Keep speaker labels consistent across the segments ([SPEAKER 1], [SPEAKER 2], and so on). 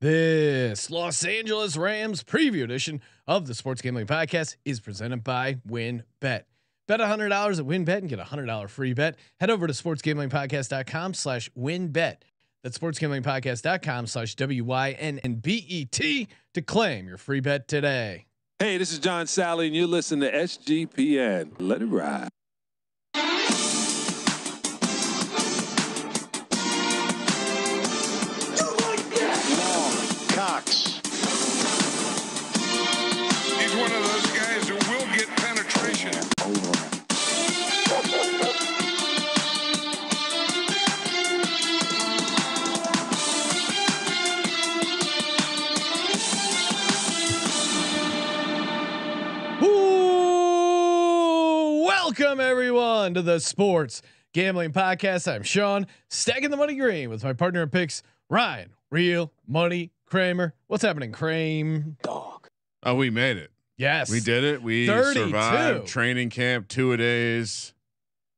[SPEAKER 1] This Los Angeles Rams preview edition of the Sports Gambling Podcast is presented by WynnBET. Bet $100 at WynnBET and get a $100 free bet. Head over to sportsgamblingpodcast.com slash WynnBET. That's sportsgamblingpodcast.com slash W-Y-N-N-B-E-T to claim your free bet today.
[SPEAKER 2] Hey, this is John Sally, and you're listening to SGPN. Let it ride.
[SPEAKER 1] Everyone to the Sports Gambling Podcast. I'm Sean, stacking the money green with my partner in picks, Ryan, real money Kramer. What's happening, Kramer? Dog.
[SPEAKER 3] Oh, we made it.
[SPEAKER 1] Yes,
[SPEAKER 3] We did it. We
[SPEAKER 1] 32.
[SPEAKER 3] survived training camp two a days.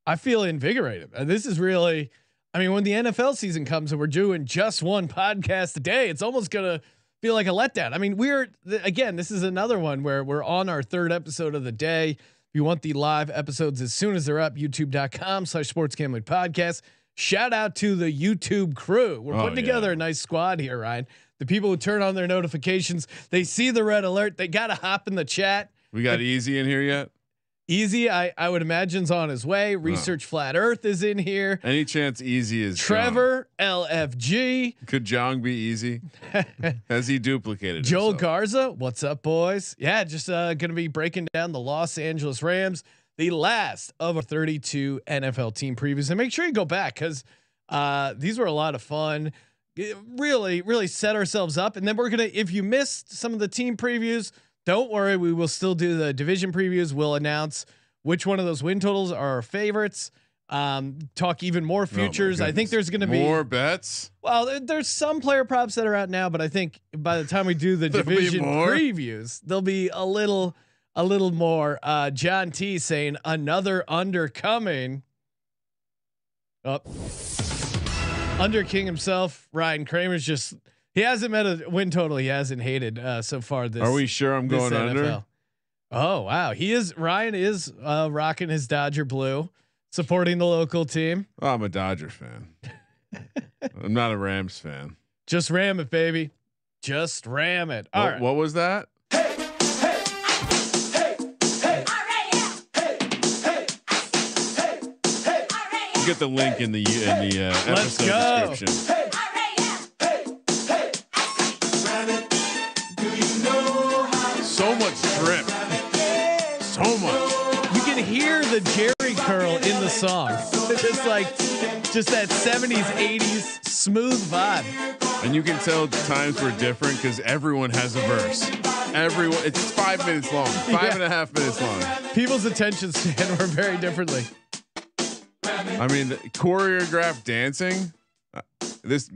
[SPEAKER 1] I feel invigorated. And this is really, I mean, when the NFL season comes and we're doing just one podcast a day, it's almost gonna feel like a letdown. I mean, we're th- again, this is another one where we're on our third episode of the day. If you want the live episodes as soon as they're up, youtube.com slash sports gambling podcast. Shout out to the YouTube crew. We're
[SPEAKER 3] Oh,
[SPEAKER 1] putting together
[SPEAKER 3] yeah.
[SPEAKER 1] a nice squad here, Ryan. The people who turn on their notifications, they see the red alert, they gotta hop in the chat.
[SPEAKER 3] We got easy in here yet?
[SPEAKER 1] Easy, I, I would imagine's on his way. Research Flat Earth is in here.
[SPEAKER 3] Any chance easy is
[SPEAKER 1] Trevor, LFG,
[SPEAKER 3] Could Jong be easy? Has he duplicated?
[SPEAKER 1] Joel
[SPEAKER 3] himself?
[SPEAKER 1] Garza. What's up, boys? Yeah, just uh, going to be breaking down the Los Angeles Rams, the last of our 32 NFL team previews. And make sure you go back because uh, these were a lot of fun. It really, really set ourselves up. And then we're going to, if you missed some of the team previews, don't worry. We will still do the division previews. We'll announce which one of those win totals are our favorites. Um, talk even more
[SPEAKER 3] Oh,
[SPEAKER 1] futures. I think there's going to be
[SPEAKER 3] more bets.
[SPEAKER 1] Well, there- there's some player props that are out now, but I think by the time we do the division previews, there'll be a little, a little more. Uh, John T saying another under coming. Up. Under King himself, Ryan Kramer's just he hasn't met a win total he hasn't hated uh, so far. This
[SPEAKER 3] Are we sure I'm
[SPEAKER 1] this
[SPEAKER 3] going under?
[SPEAKER 1] Oh wow, he is Ryan is uh, rocking his Dodger blue, supporting the local team.
[SPEAKER 3] Oh, I'm a Dodger fan. I'm not a Rams fan.
[SPEAKER 1] Just ram it, baby. Just ram it. All
[SPEAKER 3] What,
[SPEAKER 1] right.
[SPEAKER 3] what was that? You get the link in the in the uh,
[SPEAKER 1] Let's
[SPEAKER 3] episode
[SPEAKER 1] go.
[SPEAKER 3] description. So drip. So much.
[SPEAKER 1] You can hear the Jheri curl in the song. It's just like just that 70s, 80s smooth vibe.
[SPEAKER 3] And you can tell times were different because everyone has a verse. Everyone, it's five minutes long, five
[SPEAKER 1] Yeah.
[SPEAKER 3] and a half minutes long.
[SPEAKER 1] People's attention span were very differently.
[SPEAKER 3] I mean, the choreographed dancing. uh, This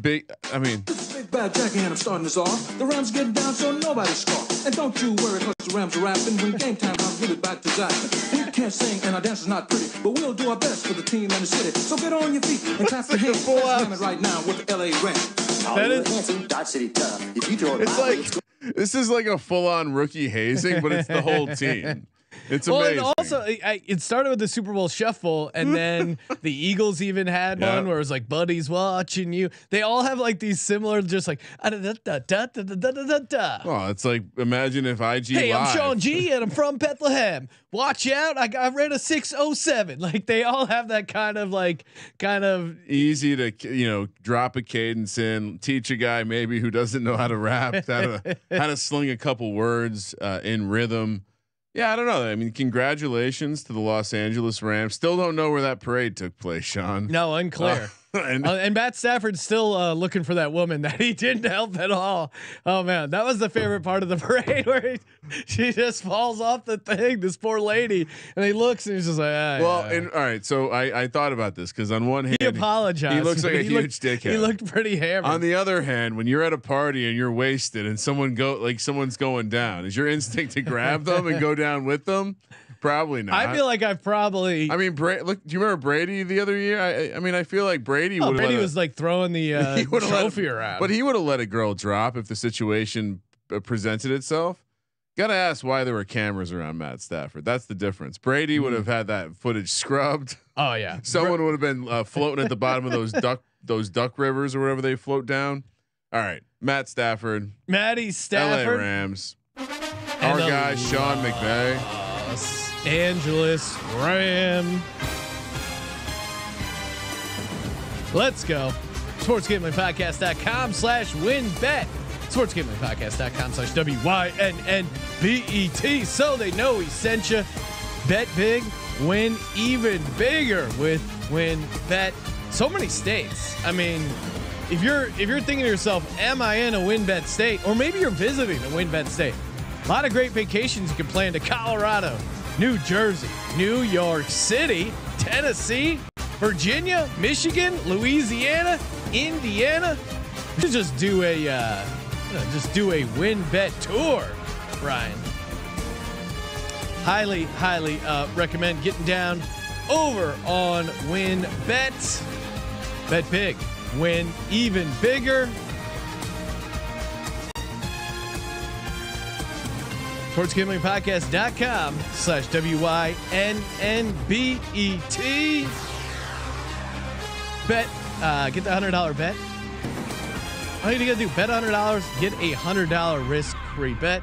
[SPEAKER 3] big. I mean,
[SPEAKER 4] bad Jackie and I'm starting this off. The Rams get down so nobody scoff. And don't you worry cause the Rams are rapping. When game time comes, give it back to Zach. We can't sing and our dance is not pretty, but we'll do our best for the team and the city. So get on your feet and clap your hands.
[SPEAKER 1] full
[SPEAKER 4] Let's
[SPEAKER 1] out.
[SPEAKER 4] right now with the LA Rams.
[SPEAKER 1] That is
[SPEAKER 5] Handsome, Dodge City tough. If you throw it
[SPEAKER 3] it's like this is like a full-on rookie hazing, but it's the whole team. It's
[SPEAKER 1] well,
[SPEAKER 3] amazing.
[SPEAKER 1] and also I, it started with the Super Bowl shuffle, and then the Eagles even had
[SPEAKER 3] Yeah.
[SPEAKER 1] one where it was like "Buddies watching you." They all have like these similar, just like ah, da da da da da da da da
[SPEAKER 3] oh, it's like imagine if IG.
[SPEAKER 1] Hey, I'm Sean G, and I'm from Bethlehem. Watch out! I got rid of six oh seven. Like they all have that kind of like kind of
[SPEAKER 3] Easy to you know drop a cadence in, teach a guy maybe who doesn't know how to rap, how to how to sling a couple words uh, in rhythm. Yeah, I don't know. I mean, congratulations to the Los Angeles Rams. Still don't know where that parade took place, Sean.
[SPEAKER 1] no unclear.
[SPEAKER 3] Uh, and
[SPEAKER 1] Uh, and Matt Stafford's still uh, looking for that woman that he didn't help at all. Oh man, that was the favorite part of the parade where he, she just falls off the thing. This poor lady, and he looks and he's just like, ah,
[SPEAKER 3] well,
[SPEAKER 1] yeah.
[SPEAKER 3] and all right. So I I thought about this because on one hand
[SPEAKER 1] he apologized.
[SPEAKER 3] He looks like a huge
[SPEAKER 1] looked,
[SPEAKER 3] dickhead.
[SPEAKER 1] He looked pretty hammered.
[SPEAKER 3] On the other hand, when you're at a party and you're wasted and someone go like someone's going down, is your instinct to grab them and go down with them, Probably not.
[SPEAKER 1] I feel like I've probably.
[SPEAKER 3] I mean, Bra- look. Do you remember Brady the other year? I, I mean, I feel like Brady
[SPEAKER 1] oh. Brady was like throwing the uh,
[SPEAKER 3] He let
[SPEAKER 1] trophy
[SPEAKER 3] it-
[SPEAKER 1] around.
[SPEAKER 3] but he would have let a girl drop if the situation uh, presented itself. Got to ask why there were cameras around Matt Stafford. That's the difference. Brady would have had that footage scrubbed.
[SPEAKER 1] oh yeah,
[SPEAKER 3] Someone would have been uh, floating at the bottom of those duck those duck rivers or wherever they float down. All right, Matt Stafford,
[SPEAKER 1] Matty
[SPEAKER 3] L.A.
[SPEAKER 1] Stafford,
[SPEAKER 3] Rams.
[SPEAKER 1] And
[SPEAKER 3] Our guy Sean McVay.
[SPEAKER 1] Los Angeles Ram. Let's go. SportsGamblingPodcast.com slash win bet. SportsGamblingPodcast.com slash W-Y-N-N-B-E-T. So they know we sent you. Bet big, win even bigger with win bet. So many states. I mean, if you're if you're thinking to yourself, am I in a WynnBET state? Or maybe you're visiting a WynnBET state. A lot of great vacations you can plan to Colorado, New Jersey, New York City, Tennessee, Virginia, Michigan, Louisiana, Indiana. You just do a uh, just do a WynnBET tour, Ryan. Highly, highly uh, recommend getting down over on Win Bet. Bet big, win even bigger. SportsGamblingPodcast.com slash W-Y-N-N-B-E-T. Bet, uh, get the $100 bet. All you gotta do, bet $100, get a $100 risk-free bet.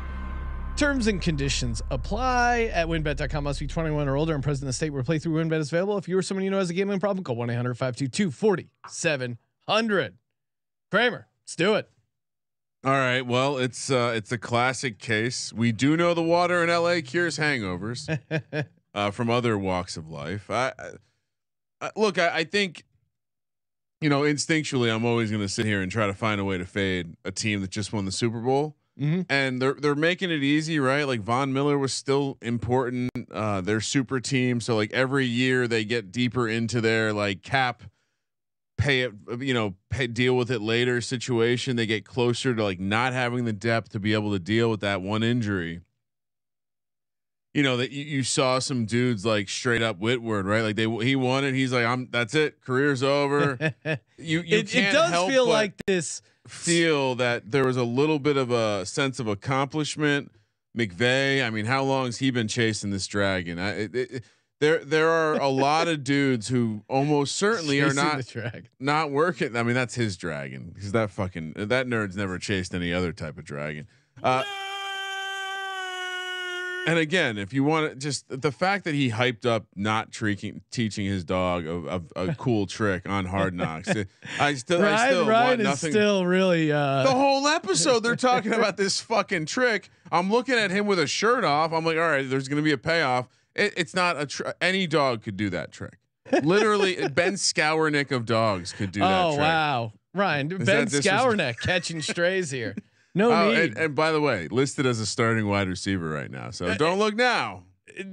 [SPEAKER 1] Terms and conditions apply at wynnbet.com. Must be 21 or older and present in the state where playthrough WynnBET is available. If you or someone you know has a gambling problem, call 1 800 522 4700. Kramer, let's do it.
[SPEAKER 3] All right. Well, it's uh, it's a classic case. We do know the water in LA cures hangovers uh, from other walks of life. I, I, look. I, I think you know instinctually, I'm always going to sit here and try to find a way to fade a team that just won the Super Bowl.
[SPEAKER 1] Mhm.
[SPEAKER 3] And they're they're making it easy, right? Like Von Miller was still important. Uh, they're super team, so like every year they get deeper into their like cap pay it you know pay, deal with it later situation. They get closer to like not having the depth to be able to deal with that one injury. You know that you, you saw some dudes like straight up Whitworth right? Like they he won it. He's like I'm that's it. Career's over. You you
[SPEAKER 1] it, it does feel like this.
[SPEAKER 3] feel that there was a little bit of a sense of accomplishment. McVay. I mean how long's he been chasing this dragon? I it, it, there there are a lot of dudes who almost certainly are not not working. I mean, that's his dragon because that fucking that nerd's never chased any other type of dragon. Uh, and again, if you want to just the fact that he hyped up not treating, teaching his dog a, a, a cool trick on Hard Knocks, I still, I
[SPEAKER 1] Ryan,
[SPEAKER 3] still
[SPEAKER 1] Ryan
[SPEAKER 3] want
[SPEAKER 1] is
[SPEAKER 3] nothing.
[SPEAKER 1] still really. Uh,
[SPEAKER 3] the whole episode, they're talking about this fucking trick. I'm looking at him with a shirt off. I'm like, all right, there's going to be a payoff. It, it's not a tr- any dog could do that trick. Literally, Ben Skowronek of dogs could do that
[SPEAKER 1] oh
[SPEAKER 3] trick.
[SPEAKER 1] wow, Ryan Ben
[SPEAKER 3] that disres-
[SPEAKER 1] catching strays here. No
[SPEAKER 3] Oh,
[SPEAKER 1] need.
[SPEAKER 3] and, and by the way, listed as a starting wide receiver right now.
[SPEAKER 1] Uh,
[SPEAKER 3] So don't look now.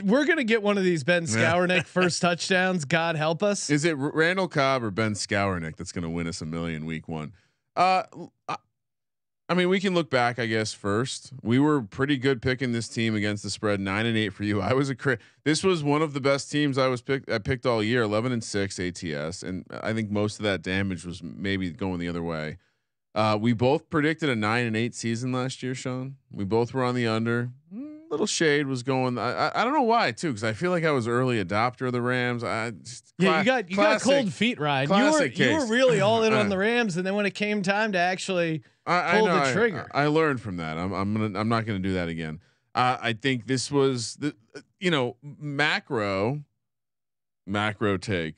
[SPEAKER 1] We're gonna get one of these Ben
[SPEAKER 3] Yeah.
[SPEAKER 1] Skowronek first touchdowns. God help us.
[SPEAKER 3] Is it Randall Cobb or Ben Skowronek that's going to win us a million week one? Uh, I- mean, we can look back, I guess. First, we were pretty good picking this team against the spread, nine and eight for you. I was a cra- this was one of the best teams I was picked. I picked all year, eleven and six ATS, and I think most of that damage was maybe going the other way. Uh, we both predicted a nine and eight season last year, Sean. We both were on the under. Mm, Little shade was going. I, I, I don't know why too, because I feel like I was early adopter of the Rams. I just
[SPEAKER 1] yeah,
[SPEAKER 3] cla-
[SPEAKER 1] you got you
[SPEAKER 3] classic-
[SPEAKER 1] got cold feet, Ryan. You were
[SPEAKER 3] classic
[SPEAKER 1] you were really all in on the Rams, and then when it came time to actually,
[SPEAKER 3] I, I
[SPEAKER 1] pull
[SPEAKER 3] know,
[SPEAKER 1] the
[SPEAKER 3] I-
[SPEAKER 1] trigger.
[SPEAKER 3] I, learned from that. I'm I'm gonna I'm not gonna do that again. Uh, I think this was the you know macro macro take.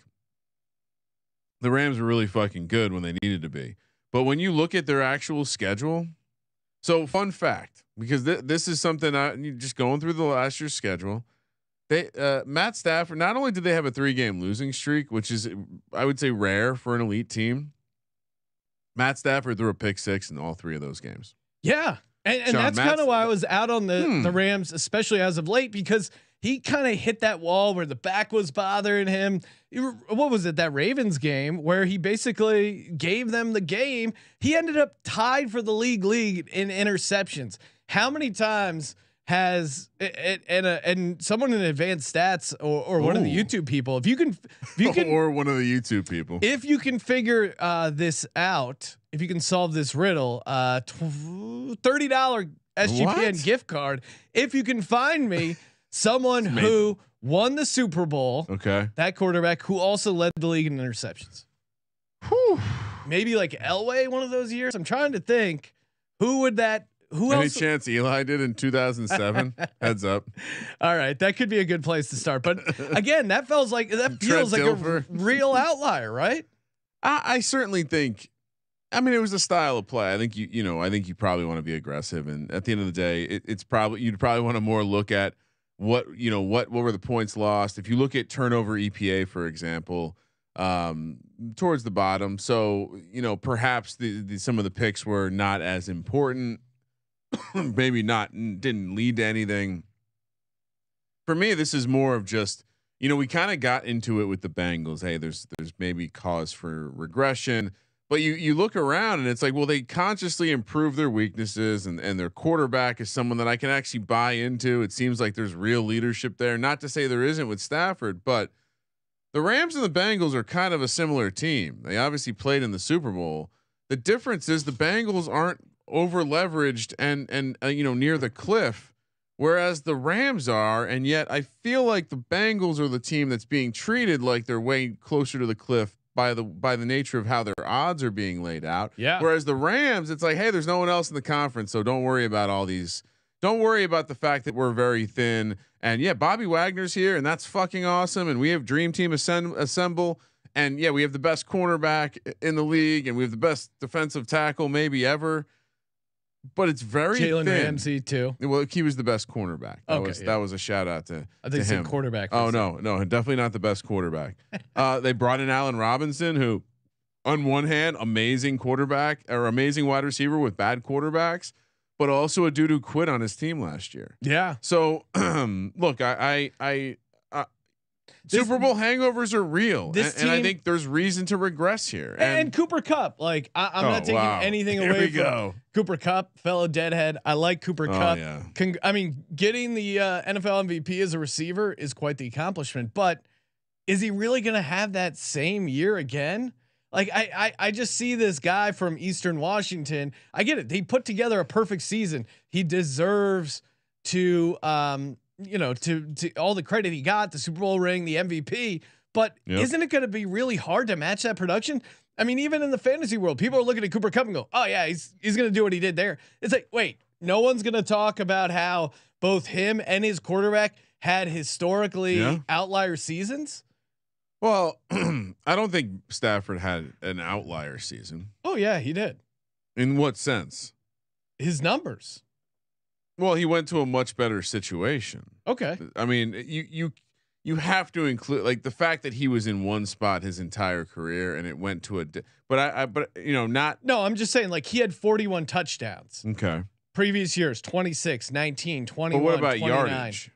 [SPEAKER 3] The Rams were really fucking good when they needed to be, but when you look at their actual schedule, so fun fact because th- this is something I just going through the last year's schedule. They uh, Matt Stafford. Not only did they have a three game losing streak, which is I would say rare for an elite team. Matt Stafford threw a pick six in all three of those games.
[SPEAKER 1] yeah, and, and
[SPEAKER 3] Sean,
[SPEAKER 1] that's kind of why I was out on the
[SPEAKER 3] Hmm.
[SPEAKER 1] the Rams, especially as of late, because he kind of hit that wall where the back was bothering him. What was it? That Ravens game where he basically gave them the game. He ended up tied for the league lead in interceptions. How many times has and and, uh, and someone in advanced stats or, or one of the YouTube people, if you can, if you can,
[SPEAKER 3] or one of the YouTube people.
[SPEAKER 1] if you can figure uh, this out, if you can solve this riddle, uh, tw- thirty dollar SGPN
[SPEAKER 3] What?
[SPEAKER 1] gift card. If you can find me someone who won the Super Bowl,
[SPEAKER 3] okay.
[SPEAKER 1] that quarterback who also led the league in interceptions. Maybe like Elway one of those years. I'm trying to think who would that. Who
[SPEAKER 3] Any
[SPEAKER 1] else?
[SPEAKER 3] chance Eli did in 2007? Heads up.
[SPEAKER 1] All right, that could be a good place to start. But again, that feels like that feels like
[SPEAKER 3] Dilfer.
[SPEAKER 1] a real outlier, right?
[SPEAKER 3] I, I certainly think. I mean, it was a style of play. I think you, you know, I think you probably want to be aggressive, and at the end of the day, it, it's probably you'd probably want to more look at what you know what what were the points lost. If you look at turnover EPA, for example, um, towards the bottom, so you know perhaps the, the some of the picks were not as important, maybe not didn't lead to anything. For me, this is more of just you know, we kind of got into it with the Bengals. Hey, there's there's maybe cause for regression, but you you look around and it's like, well, they consciously improve their weaknesses, and and their quarterback is someone that I can actually buy into. It seems like there's real leadership there. Not to say there isn't with Stafford, but the Rams and the Bengals are kind of a similar team. They obviously played in the Super Bowl. The difference is the Bengals aren't over leveraged and and uh, you know near the cliff whereas the Rams are, and yet I feel like the Bengals are the team that's being treated like they're way closer to the cliff by the by the nature of how their odds are being laid out.
[SPEAKER 1] Yeah.
[SPEAKER 3] Whereas the Rams, it's like, hey, there's no one else in the conference, so don't worry about all these. Don't worry about the fact that we're very thin. And yeah, Bobby Wagner's here, and that's fucking awesome. And we have Dream Team ascend, assemble. And yeah, we have the best cornerback in the league, and we have the best defensive tackle maybe ever. But it's very
[SPEAKER 1] Jalen. Ramsey too.
[SPEAKER 3] Well, he was the best cornerback. That
[SPEAKER 1] Okay,
[SPEAKER 3] was
[SPEAKER 1] yeah.
[SPEAKER 3] that was a shout out to,
[SPEAKER 1] I
[SPEAKER 3] to
[SPEAKER 1] think
[SPEAKER 3] him.
[SPEAKER 1] quarterback.
[SPEAKER 3] Oh no, no, definitely not the best quarterback. uh, they brought in Allen Robinson, who, on one hand, amazing quarterback or amazing wide receiver with bad quarterbacks, but also a dude who quit on his team last year.
[SPEAKER 1] Yeah.
[SPEAKER 3] So look, I, I, I
[SPEAKER 1] This-
[SPEAKER 3] Super Bowl hangovers are real, and, and I think there's reason to regress here.
[SPEAKER 1] And,
[SPEAKER 3] And,
[SPEAKER 1] Cooper Kupp, like I, I'm
[SPEAKER 3] Oh,
[SPEAKER 1] not taking
[SPEAKER 3] wow.
[SPEAKER 1] anything
[SPEAKER 3] Here
[SPEAKER 1] away from
[SPEAKER 3] go.
[SPEAKER 1] Cooper Kupp, fellow deadhead. I like Cooper
[SPEAKER 3] Oh,
[SPEAKER 1] Kupp.
[SPEAKER 3] yeah.
[SPEAKER 1] Con- I mean, getting the uh, NFL MVP as a receiver is quite the accomplishment, but is he really going to have that same year again? Like I, I, I just see this guy from Eastern Washington. I get it. He put together a perfect season. He deserves to, um, you know, to to all the credit he got, the Super Bowl ring, the MVP. But
[SPEAKER 3] Yep.
[SPEAKER 1] isn't it going to be really hard to match that production? I mean, even in the fantasy world, people are looking at Cooper Kupp and go, "Oh yeah, he's he's going to do what he did there." It's like, wait, no one's going to talk about how both him and his quarterback had historically
[SPEAKER 3] Yeah.
[SPEAKER 1] outlier seasons.
[SPEAKER 3] well, I don't think Stafford had an outlier season.
[SPEAKER 1] Oh yeah, he did.
[SPEAKER 3] In what sense?
[SPEAKER 1] His numbers.
[SPEAKER 3] Well, he went to a much better situation.
[SPEAKER 1] Okay.
[SPEAKER 3] I mean, you you you have to include like the fact that he was in one spot his entire career and it went to a. Di- but I, I but you know not
[SPEAKER 1] No, I'm just saying like he had 41 touchdowns.
[SPEAKER 3] okay.
[SPEAKER 1] Previous years 26, 19, 21,
[SPEAKER 3] But what about
[SPEAKER 1] 29.
[SPEAKER 3] yardage?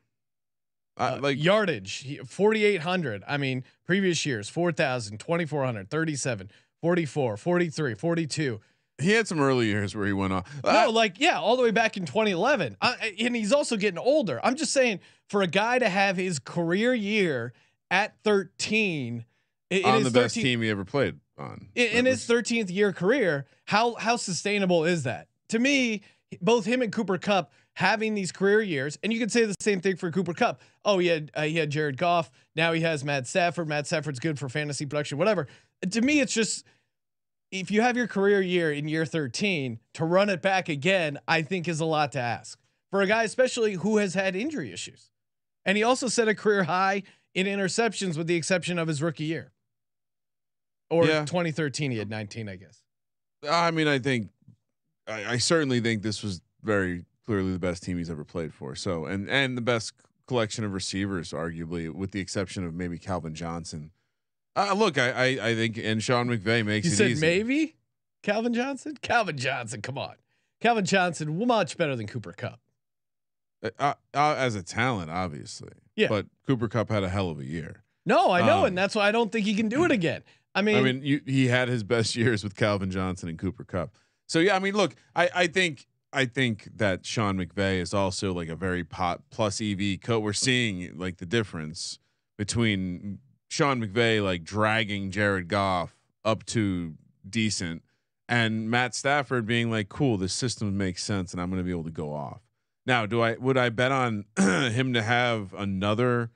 [SPEAKER 1] Uh,
[SPEAKER 3] like
[SPEAKER 1] yardage, 4,800. I mean, previous years, 4,000, 2,400, 37, 44, 43, 42.
[SPEAKER 3] He had some early years where he went off.
[SPEAKER 1] No,
[SPEAKER 3] Ah,
[SPEAKER 1] like, yeah, all the way back in 2011. I, and he's also getting older. I'm just saying, for a guy to have his career year at 13, in, in
[SPEAKER 3] on the best
[SPEAKER 1] 13
[SPEAKER 3] team he ever played on.
[SPEAKER 1] in, in his 13th year career, how how sustainable is that? To me, both him and Cooper Kupp having these career years, and you could say the same thing for Cooper Kupp. Oh, he had uh, he had Jared Goff. Now he has Matt Stafford. Matt Stafford's good for fantasy production, whatever. To me, it's just if you have your career year in year 13 to run it back again, I think is a lot to ask for a guy, especially who has had injury issues. And he also set a career high in interceptions, with the exception of his rookie year. Or
[SPEAKER 3] Yeah.
[SPEAKER 1] 2013, he had 19, I guess.
[SPEAKER 3] I mean, I think I, I certainly think this was very clearly the best team he's ever played for. So and and the best collection of receivers, arguably, with the exception of maybe Calvin Johnson. Uh, look, I, I I think and Sean McVay makes it.
[SPEAKER 1] You said
[SPEAKER 3] easy.
[SPEAKER 1] maybe Calvin Johnson? Calvin Johnson, come on. Calvin Johnson, much better than Cooper Kupp.
[SPEAKER 3] Uh, uh, uh, as a talent, obviously.
[SPEAKER 1] Yeah.
[SPEAKER 3] But Cooper Kupp had a hell of a year.
[SPEAKER 1] No, I know,
[SPEAKER 3] Um,
[SPEAKER 1] and that's why I don't think he can do it again. I mean,
[SPEAKER 3] I mean, you, he had his best years with Calvin Johnson and Cooper Kupp. So yeah, I mean, look, I I think I think that Sean McVay is also like a very pot plus EV coach. We're seeing like the difference between Sean McVay like dragging Jared Goff up to decent and Matt Stafford being like, cool, this system makes sense and I'm going to be able to go off. Now, do I would I bet on him to have another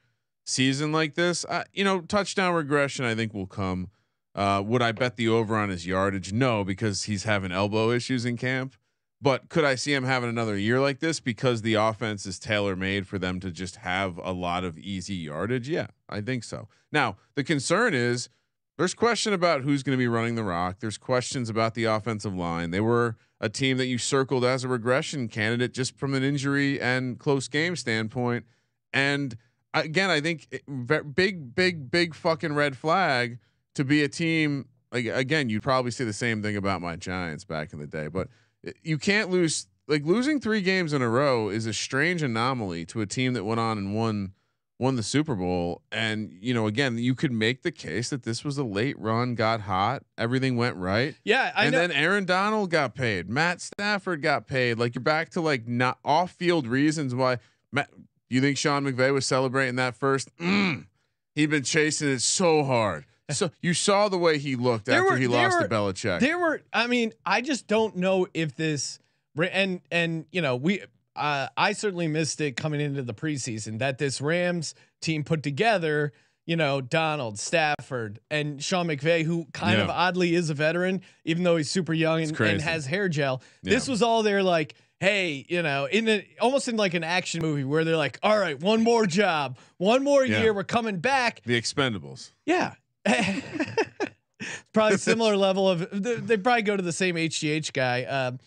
[SPEAKER 3] season like this? Uh, you know, touchdown regression I think will come. Uh, would I bet the over on his yardage? No, because he's having elbow issues in camp. But could I see him having another year like this because the offense is tailor made for them to just have a lot of easy yardage? Yeah, I think so. Now, the concern is there's question about who's going to be running the rock. There's questions about the offensive line. They were a team that you circled as a regression candidate just from an injury and close game standpoint. And again, I think it, big, big, big fucking red flag to be a team. Like again, you'd probably say the same thing about my Giants back in the day, but you can't lose. Like losing three games in a row is a strange anomaly to a team that went on and won won the Super Bowl. And, you know, again, you could make the case that this was a late run, got hot, everything went right.
[SPEAKER 1] Yeah. I
[SPEAKER 3] and
[SPEAKER 1] know.
[SPEAKER 3] then Aaron Donald got paid. Matt Stafford got paid. Like you're back to like not off field reasons why Matt, you think Sean McVay was celebrating that first? Mm, he'd been chasing it so hard. So you saw the way he looked
[SPEAKER 1] There
[SPEAKER 3] after
[SPEAKER 1] were-
[SPEAKER 3] he lost
[SPEAKER 1] were-
[SPEAKER 3] to Belichick.
[SPEAKER 1] There were, I mean, I just don't know if this, and and you know, we, uh, I certainly missed it coming into the preseason that this Rams team put together. You know, Donald, Stafford, and Sean McVay, who kind of oddly is a veteran, even though he's super young and, and has hair gel.
[SPEAKER 3] Yeah.
[SPEAKER 1] This was all there, like, hey, you know, in a, almost in like an action movie where they're like, all right, one more job, one more
[SPEAKER 3] Yeah.
[SPEAKER 1] year, we're coming back.
[SPEAKER 3] the Expendables.
[SPEAKER 1] Yeah. probably similar level of they, they probably go to the same HGH guy. Um,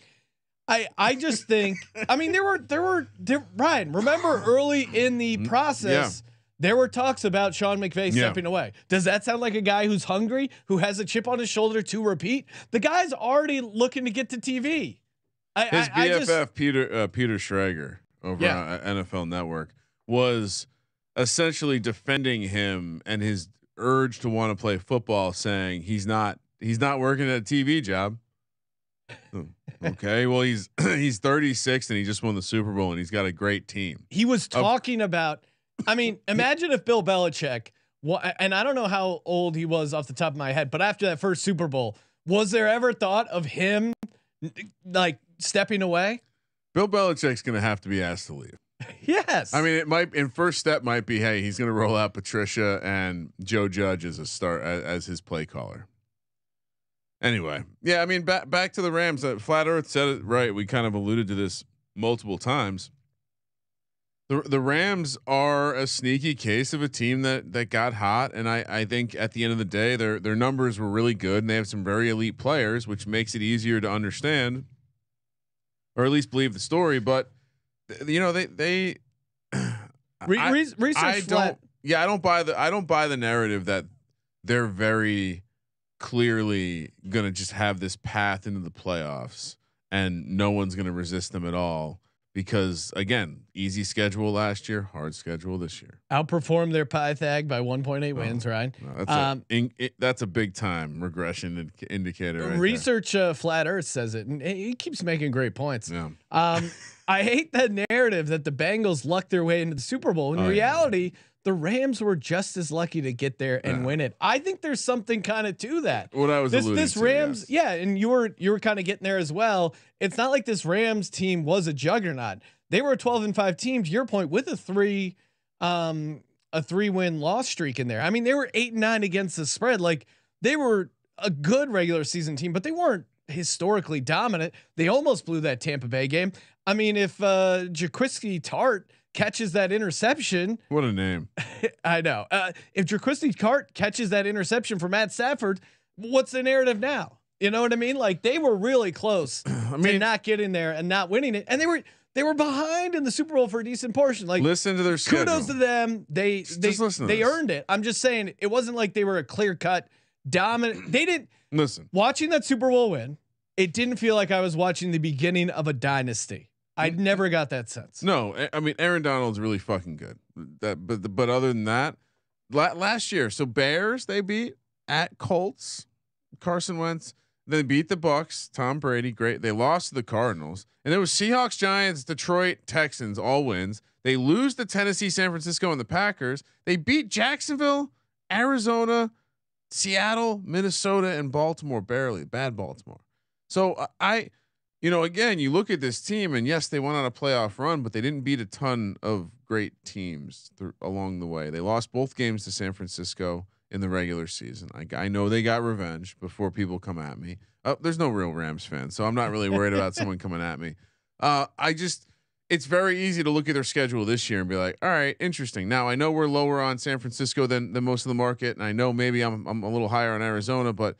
[SPEAKER 1] I I just think I mean there were there were there, Ryan remember early in the process there were talks about Sean McVay.
[SPEAKER 3] Yeah.
[SPEAKER 1] stepping away. Does that sound like a guy who's hungry who has a chip on his shoulder to repeat? The guy's already looking to get to TV. I,
[SPEAKER 3] His
[SPEAKER 1] I, I
[SPEAKER 3] BFF
[SPEAKER 1] just,
[SPEAKER 3] Peter uh, Peter Schrager over
[SPEAKER 1] Yeah.
[SPEAKER 3] uh, NFL Network was essentially defending him and his urge to want to play football, saying he's not he's not working at a TV job. Hmm, okay, well he's he's 36 and he just won the Super Bowl and he's got a great team.
[SPEAKER 1] he was talking about. I mean, imagine if Bill Belichick, and I don't know how old he was off the top of my head, but after that first Super Bowl, was there ever thought of him like stepping away?
[SPEAKER 3] Bill Belichick's going to have to be asked to leave.
[SPEAKER 1] Yes.
[SPEAKER 3] I mean, it might. In first step, might be, hey, he's going to roll out Patricia and Joe Judge as a start as, as his play caller. Anyway, yeah, I mean, back back to the Rams. Uh, Flat Earth said it right. We kind of alluded to this multiple times. The the Rams are a sneaky case of a team that that got hot, and I I think at the end of the day, their their numbers were really good, and they have some very elite players, which makes it easier to understand, or at least believe the story. But you know, they they I-
[SPEAKER 1] re- research
[SPEAKER 3] I
[SPEAKER 1] flat.
[SPEAKER 3] don't. Yeah, I don't buy the. I don't buy the narrative that they're very clearly going to just have this path into the playoffs and no one's going to resist them at all because again, easy schedule last year, hard schedule this year.
[SPEAKER 1] outperformed their Pythag by 1.8 wins, Ryan.
[SPEAKER 3] No, that's
[SPEAKER 1] Um,
[SPEAKER 3] a in, it, that's a big time regression ind- indicator. Right.
[SPEAKER 1] Research uh, Flat Earth says it, and he keeps making great points.
[SPEAKER 3] Yeah.
[SPEAKER 1] Um, I hate that narrative that the Bengals lucked their way into the Super Bowl. In
[SPEAKER 3] Oh, yeah.
[SPEAKER 1] The Rams were just as lucky to get there and
[SPEAKER 3] Yeah.
[SPEAKER 1] win it. I think there's something kind of to that.
[SPEAKER 3] What I was
[SPEAKER 1] This this
[SPEAKER 3] to,
[SPEAKER 1] Rams,
[SPEAKER 3] yes.
[SPEAKER 1] yeah, and you were you were kind of getting there as well. It's not like this Rams team was a juggernaut. They were a 12 and 5 team to your point with a 3 um a 3 win loss streak in there. I mean, they were 8 and 9 against the spread. Like they were a good regular season team, but they weren't historically dominant. They almost blew that Tampa Bay game. I mean, if uh Jaquiski Tartt catches that interception,
[SPEAKER 3] What a name.
[SPEAKER 1] I know. Uh, if Jaquiski Tartt catches that interception for Matt Stafford, what's the narrative now? You know what I mean? Like they were really close
[SPEAKER 3] I
[SPEAKER 1] to
[SPEAKER 3] mean,
[SPEAKER 1] not getting there and not winning it, and they were they were behind in the Super Bowl for a decent portion. Like
[SPEAKER 3] listen to their schedule.
[SPEAKER 1] kudos to them. They
[SPEAKER 3] Just-
[SPEAKER 1] they
[SPEAKER 3] just listen to
[SPEAKER 1] they
[SPEAKER 3] this.
[SPEAKER 1] earned it. I'm just saying it wasn't like they were a clear cut dominant. They didn't
[SPEAKER 3] listen.
[SPEAKER 1] watching that Super Bowl win. It didn't feel like I was watching the beginning of a dynasty. I never got that sense.
[SPEAKER 3] No, I- mean Aaron Donald's really fucking good. That, but but other than that, la- last year, so Bears they beat at Colts, Carson Wentz, They beat the Bucks. Tom Brady, great. They lost to the Cardinals, and it was Seahawks, Giants, Detroit, Texans, all wins. They lose the Tennessee, San Francisco, and the Packers. They beat Jacksonville, Arizona, Seattle, Minnesota, and Baltimore barely. Bad Baltimore. So uh, I, you know, again, you look at this team, and yes, they went on a playoff run, but they didn't beat a ton of great teams along the way. They lost both games to San Francisco in the regular season. I, I know they got revenge before people come at me. Oh, there's no real Rams fan, so I'm not really worried about someone coming at me. Uh, I just, it's very easy to look at their schedule this year and be like, all right, interesting. Now I know we're lower on San Francisco than than most of the market, and I know maybe I'm I'm a little higher on Arizona, but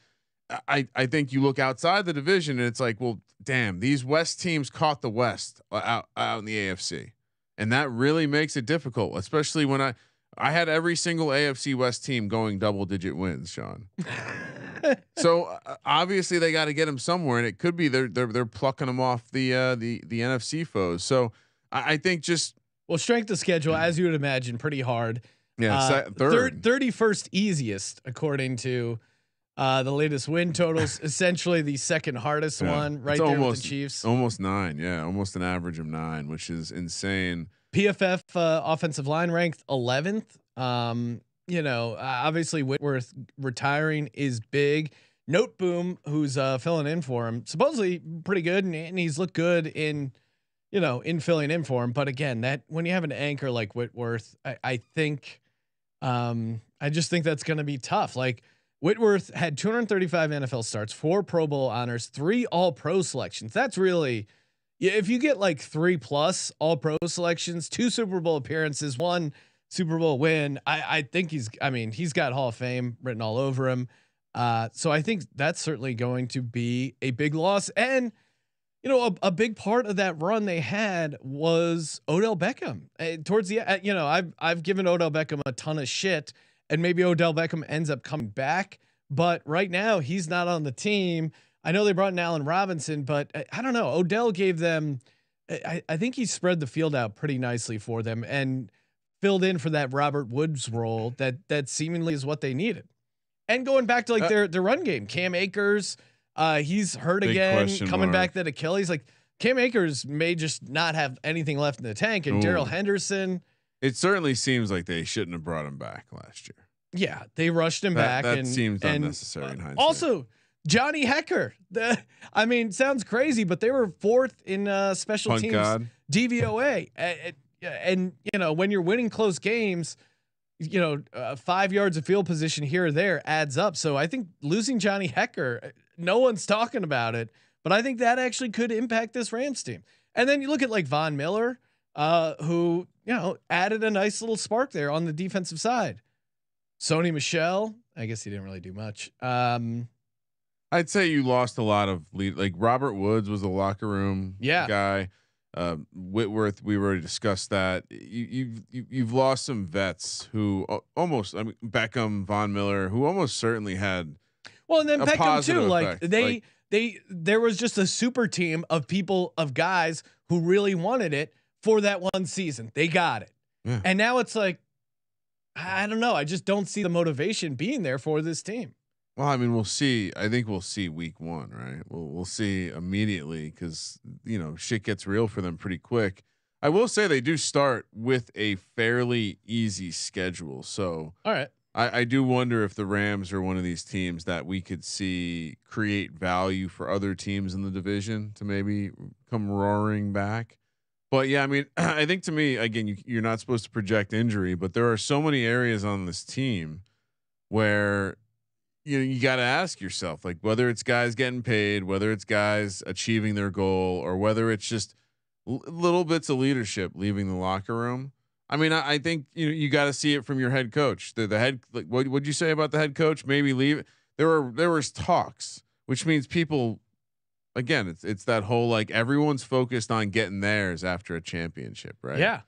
[SPEAKER 3] I I think you look outside the division and it's like, well, damn, these West teams caught the West uh, out out in the AFC, and that really makes it difficult, especially when I I had every single AFC West team going double digit wins, Sean. so uh, obviously they got to get them somewhere, and it could be they're they're they're plucking them off the uh, the the NFC foes. So I, I think just
[SPEAKER 1] Well, strength of schedule, as you would imagine, pretty hard.
[SPEAKER 3] yeah,
[SPEAKER 1] Uh,
[SPEAKER 3] third.
[SPEAKER 1] thirty first easiest according to uh, the latest win totals. essentially, the second hardest
[SPEAKER 3] Yeah.
[SPEAKER 1] one, right
[SPEAKER 3] It's
[SPEAKER 1] there with the Chiefs.
[SPEAKER 3] Almost nine, yeah, almost an average of nine, which is insane.
[SPEAKER 1] PFF uh, offensive line ranked 11th. Um, you know, uh, obviously Whitworth retiring is big. Noteboom, who's uh, filling in for him, supposedly pretty good, and, and he's looked good in, you know, in filling in for him. But again, that when you have an anchor like Whitworth, I, I think, um, I just think that's going to be tough. Like Whitworth had 235 NFL starts, four Pro Bowl honors, three All Pro selections. That's really if you get like three plus all pro selections, two Super Bowl appearances, one Super Bowl win, I, I think he's I mean, he's got Hall of Fame written all over him. Uh, so I think that's certainly going to be a big loss. And you know, a, a big part of that run they had was Odell Beckham. Uh, towards the uh, you know, I've I've given Odell Beckham a ton of shit, and maybe Odell Beckham ends up coming back, but right now he's not on the team. I know they brought in Allen Robinson, but I, I don't know. Odell gave them. I, I think he spread the field out pretty nicely for them and filled in for that Robert Woods role that that seemingly is what they needed. And going back to like
[SPEAKER 3] Uh,
[SPEAKER 1] their their run game, Cam Akers, uh, he's hurt again, coming
[SPEAKER 3] mark.
[SPEAKER 1] back that Achilles. Like Cam Akers may just not have anything left in the tank, and Darrell Henderson.
[SPEAKER 3] It certainly seems like they shouldn't have brought him back last year.
[SPEAKER 1] Yeah, they rushed him
[SPEAKER 3] That,
[SPEAKER 1] back.
[SPEAKER 3] that
[SPEAKER 1] and,
[SPEAKER 3] seems
[SPEAKER 1] and,
[SPEAKER 3] unnecessary in
[SPEAKER 1] uh,
[SPEAKER 3] hindsight.
[SPEAKER 1] Also, Johnny Hekker. The, I mean, sounds crazy, but they were fourth in uh, special
[SPEAKER 3] punt
[SPEAKER 1] teams
[SPEAKER 3] god.
[SPEAKER 1] DVOA. And, and you know, when you're winning close games, you know, uh, five yards of field position here or there adds up. So I think losing Johnny Hekker, uh, no one's talking about it, but I think that actually could impact this Rams team. And then you look at like Von Miller, uh, who you know added a nice little spark there on the defensive side. Sony Michel, I guess he didn't really do much. Um,
[SPEAKER 3] I'd say you lost a lot of lead. Like Robert Woods was a locker room
[SPEAKER 1] Yeah.
[SPEAKER 3] guy. Uh, Whitworth, we already discussed that. You, you've you, you've lost some vets who almost. I mean Beckham, Von Miller, who almost certainly had.
[SPEAKER 1] Well, and then Beckham too.
[SPEAKER 3] positive
[SPEAKER 1] Like they
[SPEAKER 3] like-
[SPEAKER 1] they there was just a super team of people of guys who really wanted it for that one season. They got it.
[SPEAKER 3] Yeah.
[SPEAKER 1] And now it's like I don't know. I just don't see the motivation being there for this team.
[SPEAKER 3] Well, I mean, we'll see. I think we'll see week one, right? We'll we'll see immediately because you know shit gets real for them pretty quick. I will say they do start with a fairly easy schedule, so
[SPEAKER 1] All right.
[SPEAKER 3] I, I do wonder if the Rams are one of these teams that we could see create value for other teams in the division to maybe come roaring back. But yeah, I mean, I think to me, again, you, you're not supposed to project injury, but there are so many areas on this team where you know you got to ask yourself, like whether it's guys getting paid, whether it's guys achieving their goal, or whether it's just l- little bits of leadership leaving the locker room. I mean, I, I think you know you got to see it from your head coach. The the head, like, what would you say about the head coach? Maybe leave. There were there was talks, which means people. Again, it's it's that whole like everyone's focused on getting theirs after a championship, right?
[SPEAKER 1] Yeah.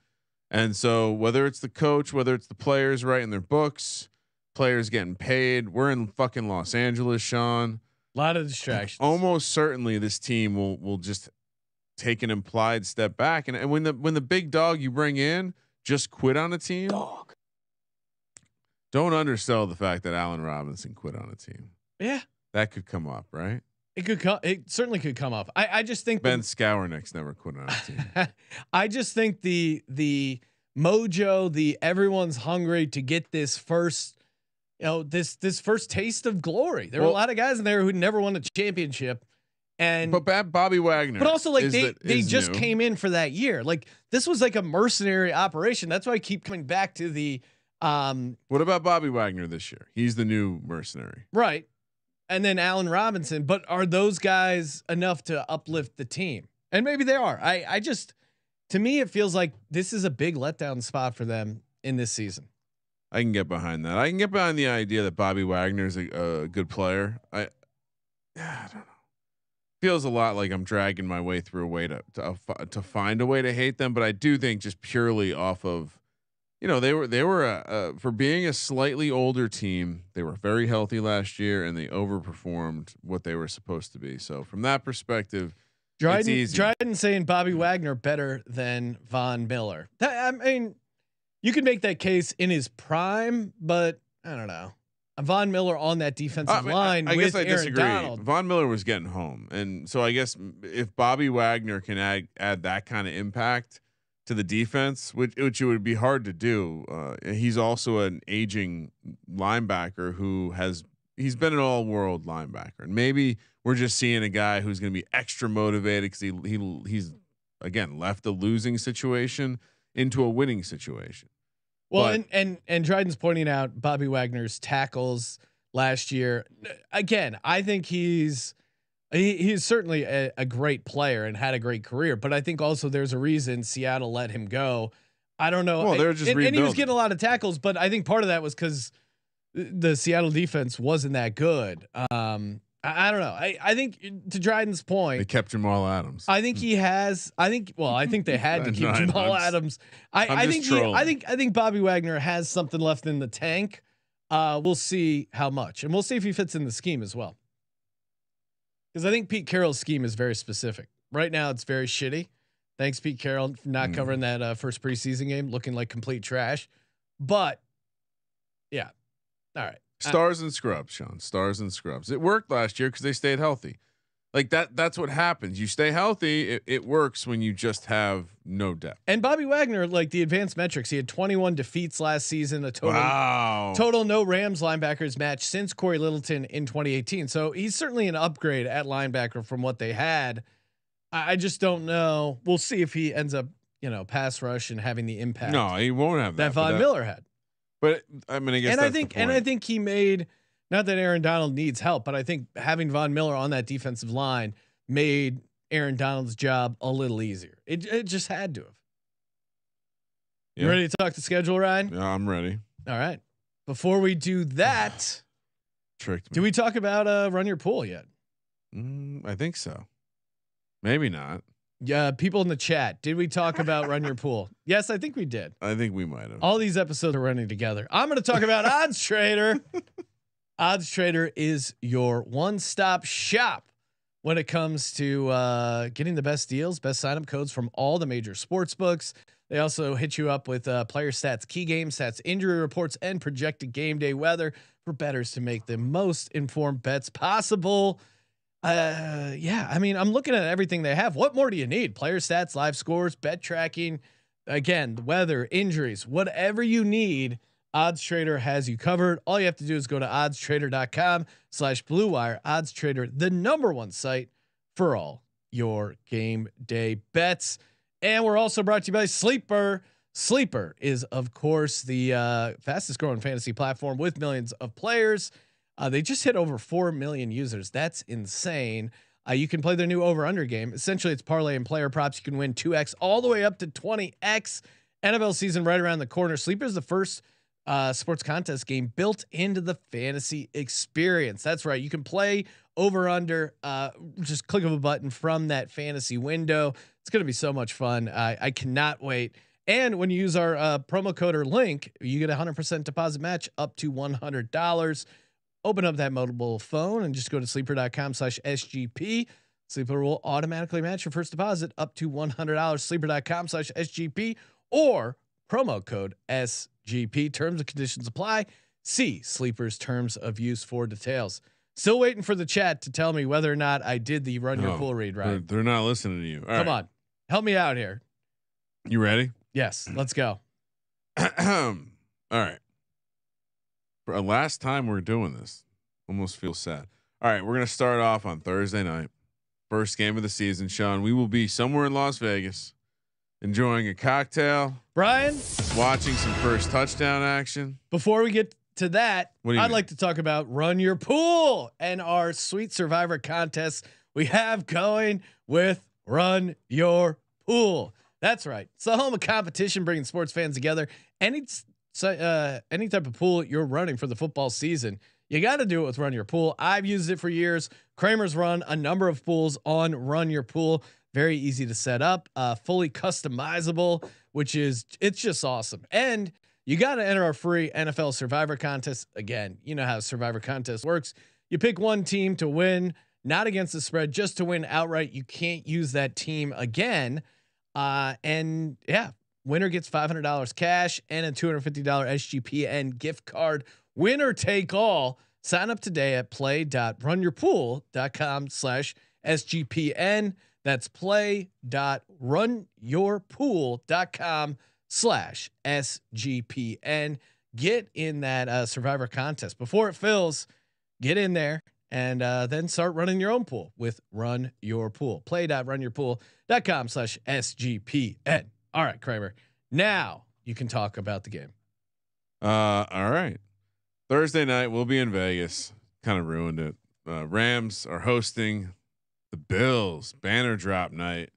[SPEAKER 3] And so whether it's the coach, whether it's the players writing their books, players getting paid, we're in fucking Los Angeles, Sean.
[SPEAKER 1] A lot of distractions.
[SPEAKER 3] Almost certainly this team will will just take an implied step back. And, and when the when the big dog you bring in just quit on a team,
[SPEAKER 5] Dog.
[SPEAKER 3] don't undersell the fact that Allen Robinson quit on a team.
[SPEAKER 1] Yeah.
[SPEAKER 3] That could come up, right?
[SPEAKER 1] It could come. It certainly could come up. I, I just think the-
[SPEAKER 3] Ben Skowronek's never quit on a team.
[SPEAKER 1] I just think the the mojo, the everyone's hungry to get this first, you know, this this first taste of glory. There were a lot of guys in there who never won a championship, and
[SPEAKER 3] but Bobby Wagner.
[SPEAKER 1] but also like they
[SPEAKER 3] the-
[SPEAKER 1] they just
[SPEAKER 3] new.
[SPEAKER 1] came in for that year. Like this was like a mercenary operation. That's why I keep coming back to the um
[SPEAKER 3] What about Bobby Wagner this year? He's the new mercenary.
[SPEAKER 1] right, and then Allen Robinson. But are those guys enough to uplift the team? And maybe they are. I I just to me it feels like this is a big letdown spot for them in this season.
[SPEAKER 3] I can get behind that. I can get behind the idea that Bobby Wagner is a, a good player. I, I don't know. Feels a lot like I'm dragging my way through a way to to, to find a way to hate them, but I do think just purely off of, you know, they were they were a, a, for being a slightly older team. They were very healthy last year, and they overperformed what they were supposed to be. So from that perspective,
[SPEAKER 1] Dryden,
[SPEAKER 3] easy.
[SPEAKER 1] Dryden saying Bobby mm-hmm. Wagner better than Von Miller. That, I mean, you could make that case in his prime, but I don't know. Von Miller on that defensive
[SPEAKER 3] I mean, I-
[SPEAKER 1] line
[SPEAKER 3] I,
[SPEAKER 1] with
[SPEAKER 3] guess I
[SPEAKER 1] Aaron
[SPEAKER 3] disagree.
[SPEAKER 1] Donald.
[SPEAKER 3] Von Miller was getting home, and so I guess if Bobby Wagner can add add that kind of impact to the defense, which which it would be hard to do. Uh, he's also an aging linebacker who has he's been an all world linebacker, and maybe we're just seeing a guy who's going to be extra motivated because he he he's again left a losing situation into a winning situation.
[SPEAKER 1] Well,
[SPEAKER 3] But-
[SPEAKER 1] and and and Dryden's pointing out Bobby Wagner's tackles last year. Again, I think he's he, he's certainly a, a great player and had a great career, but I think also there's a reason Seattle let him go. I don't know.
[SPEAKER 3] Well, they're just
[SPEAKER 1] and, and he was getting a lot of tackles, but I think part of that was because the Seattle defense wasn't that good. Um, I, I don't know. I, I think to Dryden's point, They
[SPEAKER 3] kept Jamal Adams.
[SPEAKER 1] I think he has. I think. Well, I think they had to keep
[SPEAKER 3] No,
[SPEAKER 1] Jamal
[SPEAKER 3] I'm
[SPEAKER 1] Adams. I, I think. He, I think. I think Bobby Wagner has something left in the tank. Uh, we'll see how much, and we'll see if he fits in the scheme as well. Because I think Pete Carroll's scheme is very specific. Right now, it's very shitty. Thanks, Pete Carroll, for not
[SPEAKER 3] Mm.
[SPEAKER 1] covering that uh, first preseason game, looking like complete trash. But yeah, all right.
[SPEAKER 3] Stars and scrubs, Sean. Stars and scrubs. It worked last year because they stayed healthy. Like that. That's what happens. You stay healthy. It, it works when you just have no depth.
[SPEAKER 1] And Bobby Wagner, like the advanced metrics, he had 21 defeats last season, a total
[SPEAKER 3] Wow.
[SPEAKER 1] Total no Rams linebackers match since Cory Littleton in 2018. So he's certainly an upgrade at linebacker from what they had. I, I just don't know. We'll see if he ends up, you know, pass rush and having the impact
[SPEAKER 3] No, he won't have that.
[SPEAKER 1] that Von Miller had.
[SPEAKER 3] But I mean, I guess.
[SPEAKER 1] And I think, and I think he made not that Aaron Donald needs help, but I think having Von Miller on that defensive line made Aaron Donald's job a little easier. It, it just had to have. You ready to talk the schedule, Ryan?
[SPEAKER 3] Yeah, I'm ready.
[SPEAKER 1] All right. Before we do that,
[SPEAKER 3] Tricked me.
[SPEAKER 1] do we talk about uh, run your pool yet?
[SPEAKER 3] Mm, I think so. Maybe not.
[SPEAKER 1] Yeah, people in the chat. Did we talk about run your pool? Yes, I think we did.
[SPEAKER 3] I think we might have.
[SPEAKER 1] All these episodes are running together. I'm going to talk about Odds Trader. Odds Trader is your one-stop shop when it comes to uh, getting the best deals, best sign-up codes from all the major sports books. They also hit you up with uh, player stats, key game stats, injury reports, and projected game day weather for bettors to make the most informed bets possible. Uh, yeah, I mean, I'm looking at everything they have. What more do you need? Player stats, live scores, bet tracking, again, the weather, injuries, whatever you need. Odds Trader has you covered. All you have to do is go to oddstrader.com slash blue wire. Odds Trader, the number one site for all your game day bets. And we're also brought to you by Sleeper. Sleeper is, of course, the uh, fastest growing fantasy platform with millions of players. Uh, they just hit over 4 million users. That's insane. Uh, you can play their new over under game. Essentially, it's parlay and player props. You can win 2x all the way up to 20x. NFL season right around the corner. Sleeper is the first uh, sports contest game built into the fantasy experience. That's right. You can play over under. Uh, just click of a button from that fantasy window. It's going to be so much fun. I I cannot wait. And when you use our uh, promo code or link, you get a hundred percent deposit match up to one hundred dollars. Open up that mobile phone and just go to sleeper.com slash SGP. Sleeper will automatically match your first deposit up to $100. Sleeper.com slash SGP or promo code SGP. Terms and conditions apply. See Sleeper's terms of use for details. Still waiting for the chat to tell me whether or not I did the run your pool read
[SPEAKER 3] They're,
[SPEAKER 1] right.
[SPEAKER 3] they're not listening to you. All
[SPEAKER 1] Come
[SPEAKER 3] right.
[SPEAKER 1] on, help me out here.
[SPEAKER 3] You ready?
[SPEAKER 1] Yes, let's go.
[SPEAKER 3] All right. For a last time we're doing this, almost feel sad. All right, we're gonna start off on Thursday night, first game of the season. Sean, we will be somewhere in Las Vegas, enjoying a cocktail,
[SPEAKER 1] Brian,
[SPEAKER 3] watching some first touchdown action.
[SPEAKER 1] before we get to that,
[SPEAKER 3] What do you
[SPEAKER 1] I'd
[SPEAKER 3] mean?
[SPEAKER 1] like to talk about run your pool and our sweet survivor contest we have going with run your pool. That's right. It's the home of competition, bringing sports fans together. Any uh, any type of pool you're running for the football season, you got to do it with Run Your Pool. I've used it for years. Kramer's run a number of pools on Run Your Pool. Very easy to set up, uh, fully customizable, which is it's just awesome. And you got to enter our free NFL Survivor contest. Again, you know how Survivor contest works. You pick one team to win, not against the spread, just to win outright. You can't use that team again. Uh, and yeah, winner gets $500 cash and a $250 SGPN gift card. Winner take all. Sign up today at play.runyourpool.com slash SGPN. That's play.runyourpool.com slash SGPN. Get in that uh, survivor contest before it fills. Get in there and uh, then start running your own pool with Run Your Pool. Play.runyourpool.com slash SGPN. All right, Kramer. Now you can talk about the game.
[SPEAKER 3] Uh, all right. Thursday night we'll be in Vegas. Kind of ruined it. Uh, Rams are hosting the Bills. Banner drop night.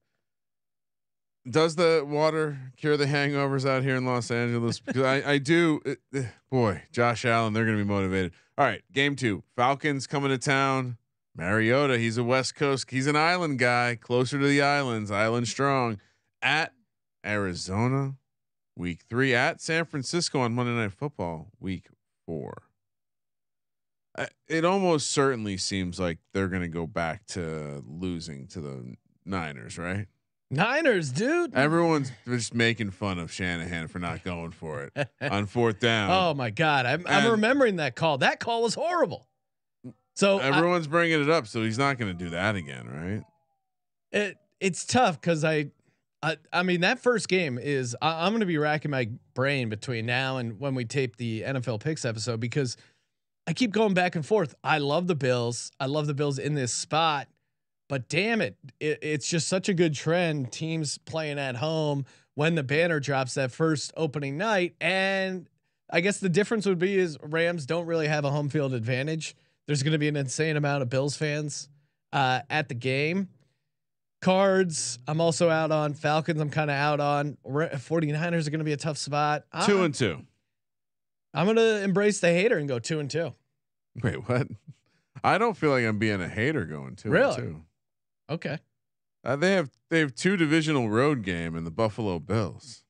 [SPEAKER 3] Does the water cure the hangovers out here in Los Angeles? Because I, I do. uh, uh, boy, Josh Allen, they're going to be motivated. All right, game two. Falcons coming to town. Mariota, he's a West Coast. He's an island guy, closer to the islands. Island strong. At Arizona, week three. At San Francisco on Monday Night Football, week four. I- It almost certainly seems like they're going to go back to losing to the Niners, right?
[SPEAKER 1] Niners, dude.
[SPEAKER 3] Everyone's just making fun of Shanahan for not going for it on fourth down.
[SPEAKER 1] Oh my God. I'm, I'm remembering that call. That call was horrible. So I-
[SPEAKER 3] Everyone's bringing it up, so he's not going to do that again, right?
[SPEAKER 1] it it's tough because I, I I mean that first game is I, I'm going to be racking my brain between now and when we tape the NFL picks episode because I keep going back and forth. I love the Bills. I love the Bills in this spot, but damn it, it it's just such a good trend. Teams playing at home when the banner drops that first opening night, and I guess the difference would be is Rams don't really have a home field advantage. There's going to be an insane amount of Bills fans uh, at the game. Cards, I'm also out on. Falcons, I'm kind of out on. Re- 49ers are going to be a tough spot.
[SPEAKER 3] two
[SPEAKER 1] I-
[SPEAKER 3] and two.
[SPEAKER 1] I'm going to embrace the hater and go two and two.
[SPEAKER 3] Wait, what? I don't feel like I'm being a hater going to
[SPEAKER 1] Really?
[SPEAKER 3] two.
[SPEAKER 1] Okay.
[SPEAKER 3] Uh, they have they have two divisional road game in the Buffalo Bills,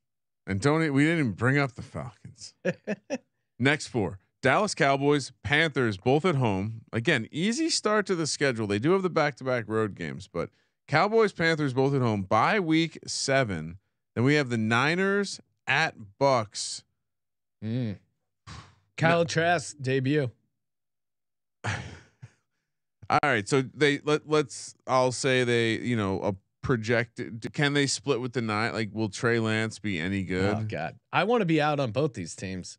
[SPEAKER 3] and don't we didn't even bring up the Falcons. Next four: Dallas Cowboys, Panthers, both at home. Again, easy start to the schedule. They do have the back-to-back road games, but Cowboys, Panthers, both at home. By week seven, then we have the Niners at Bucks.
[SPEAKER 1] Mm. Kyle Trask debut.
[SPEAKER 3] All right, so they let let's I'll say they you know a projected. Can they split with the nine? Like, will Trey Lance be any good?
[SPEAKER 1] Oh God, I want to be out on both these teams.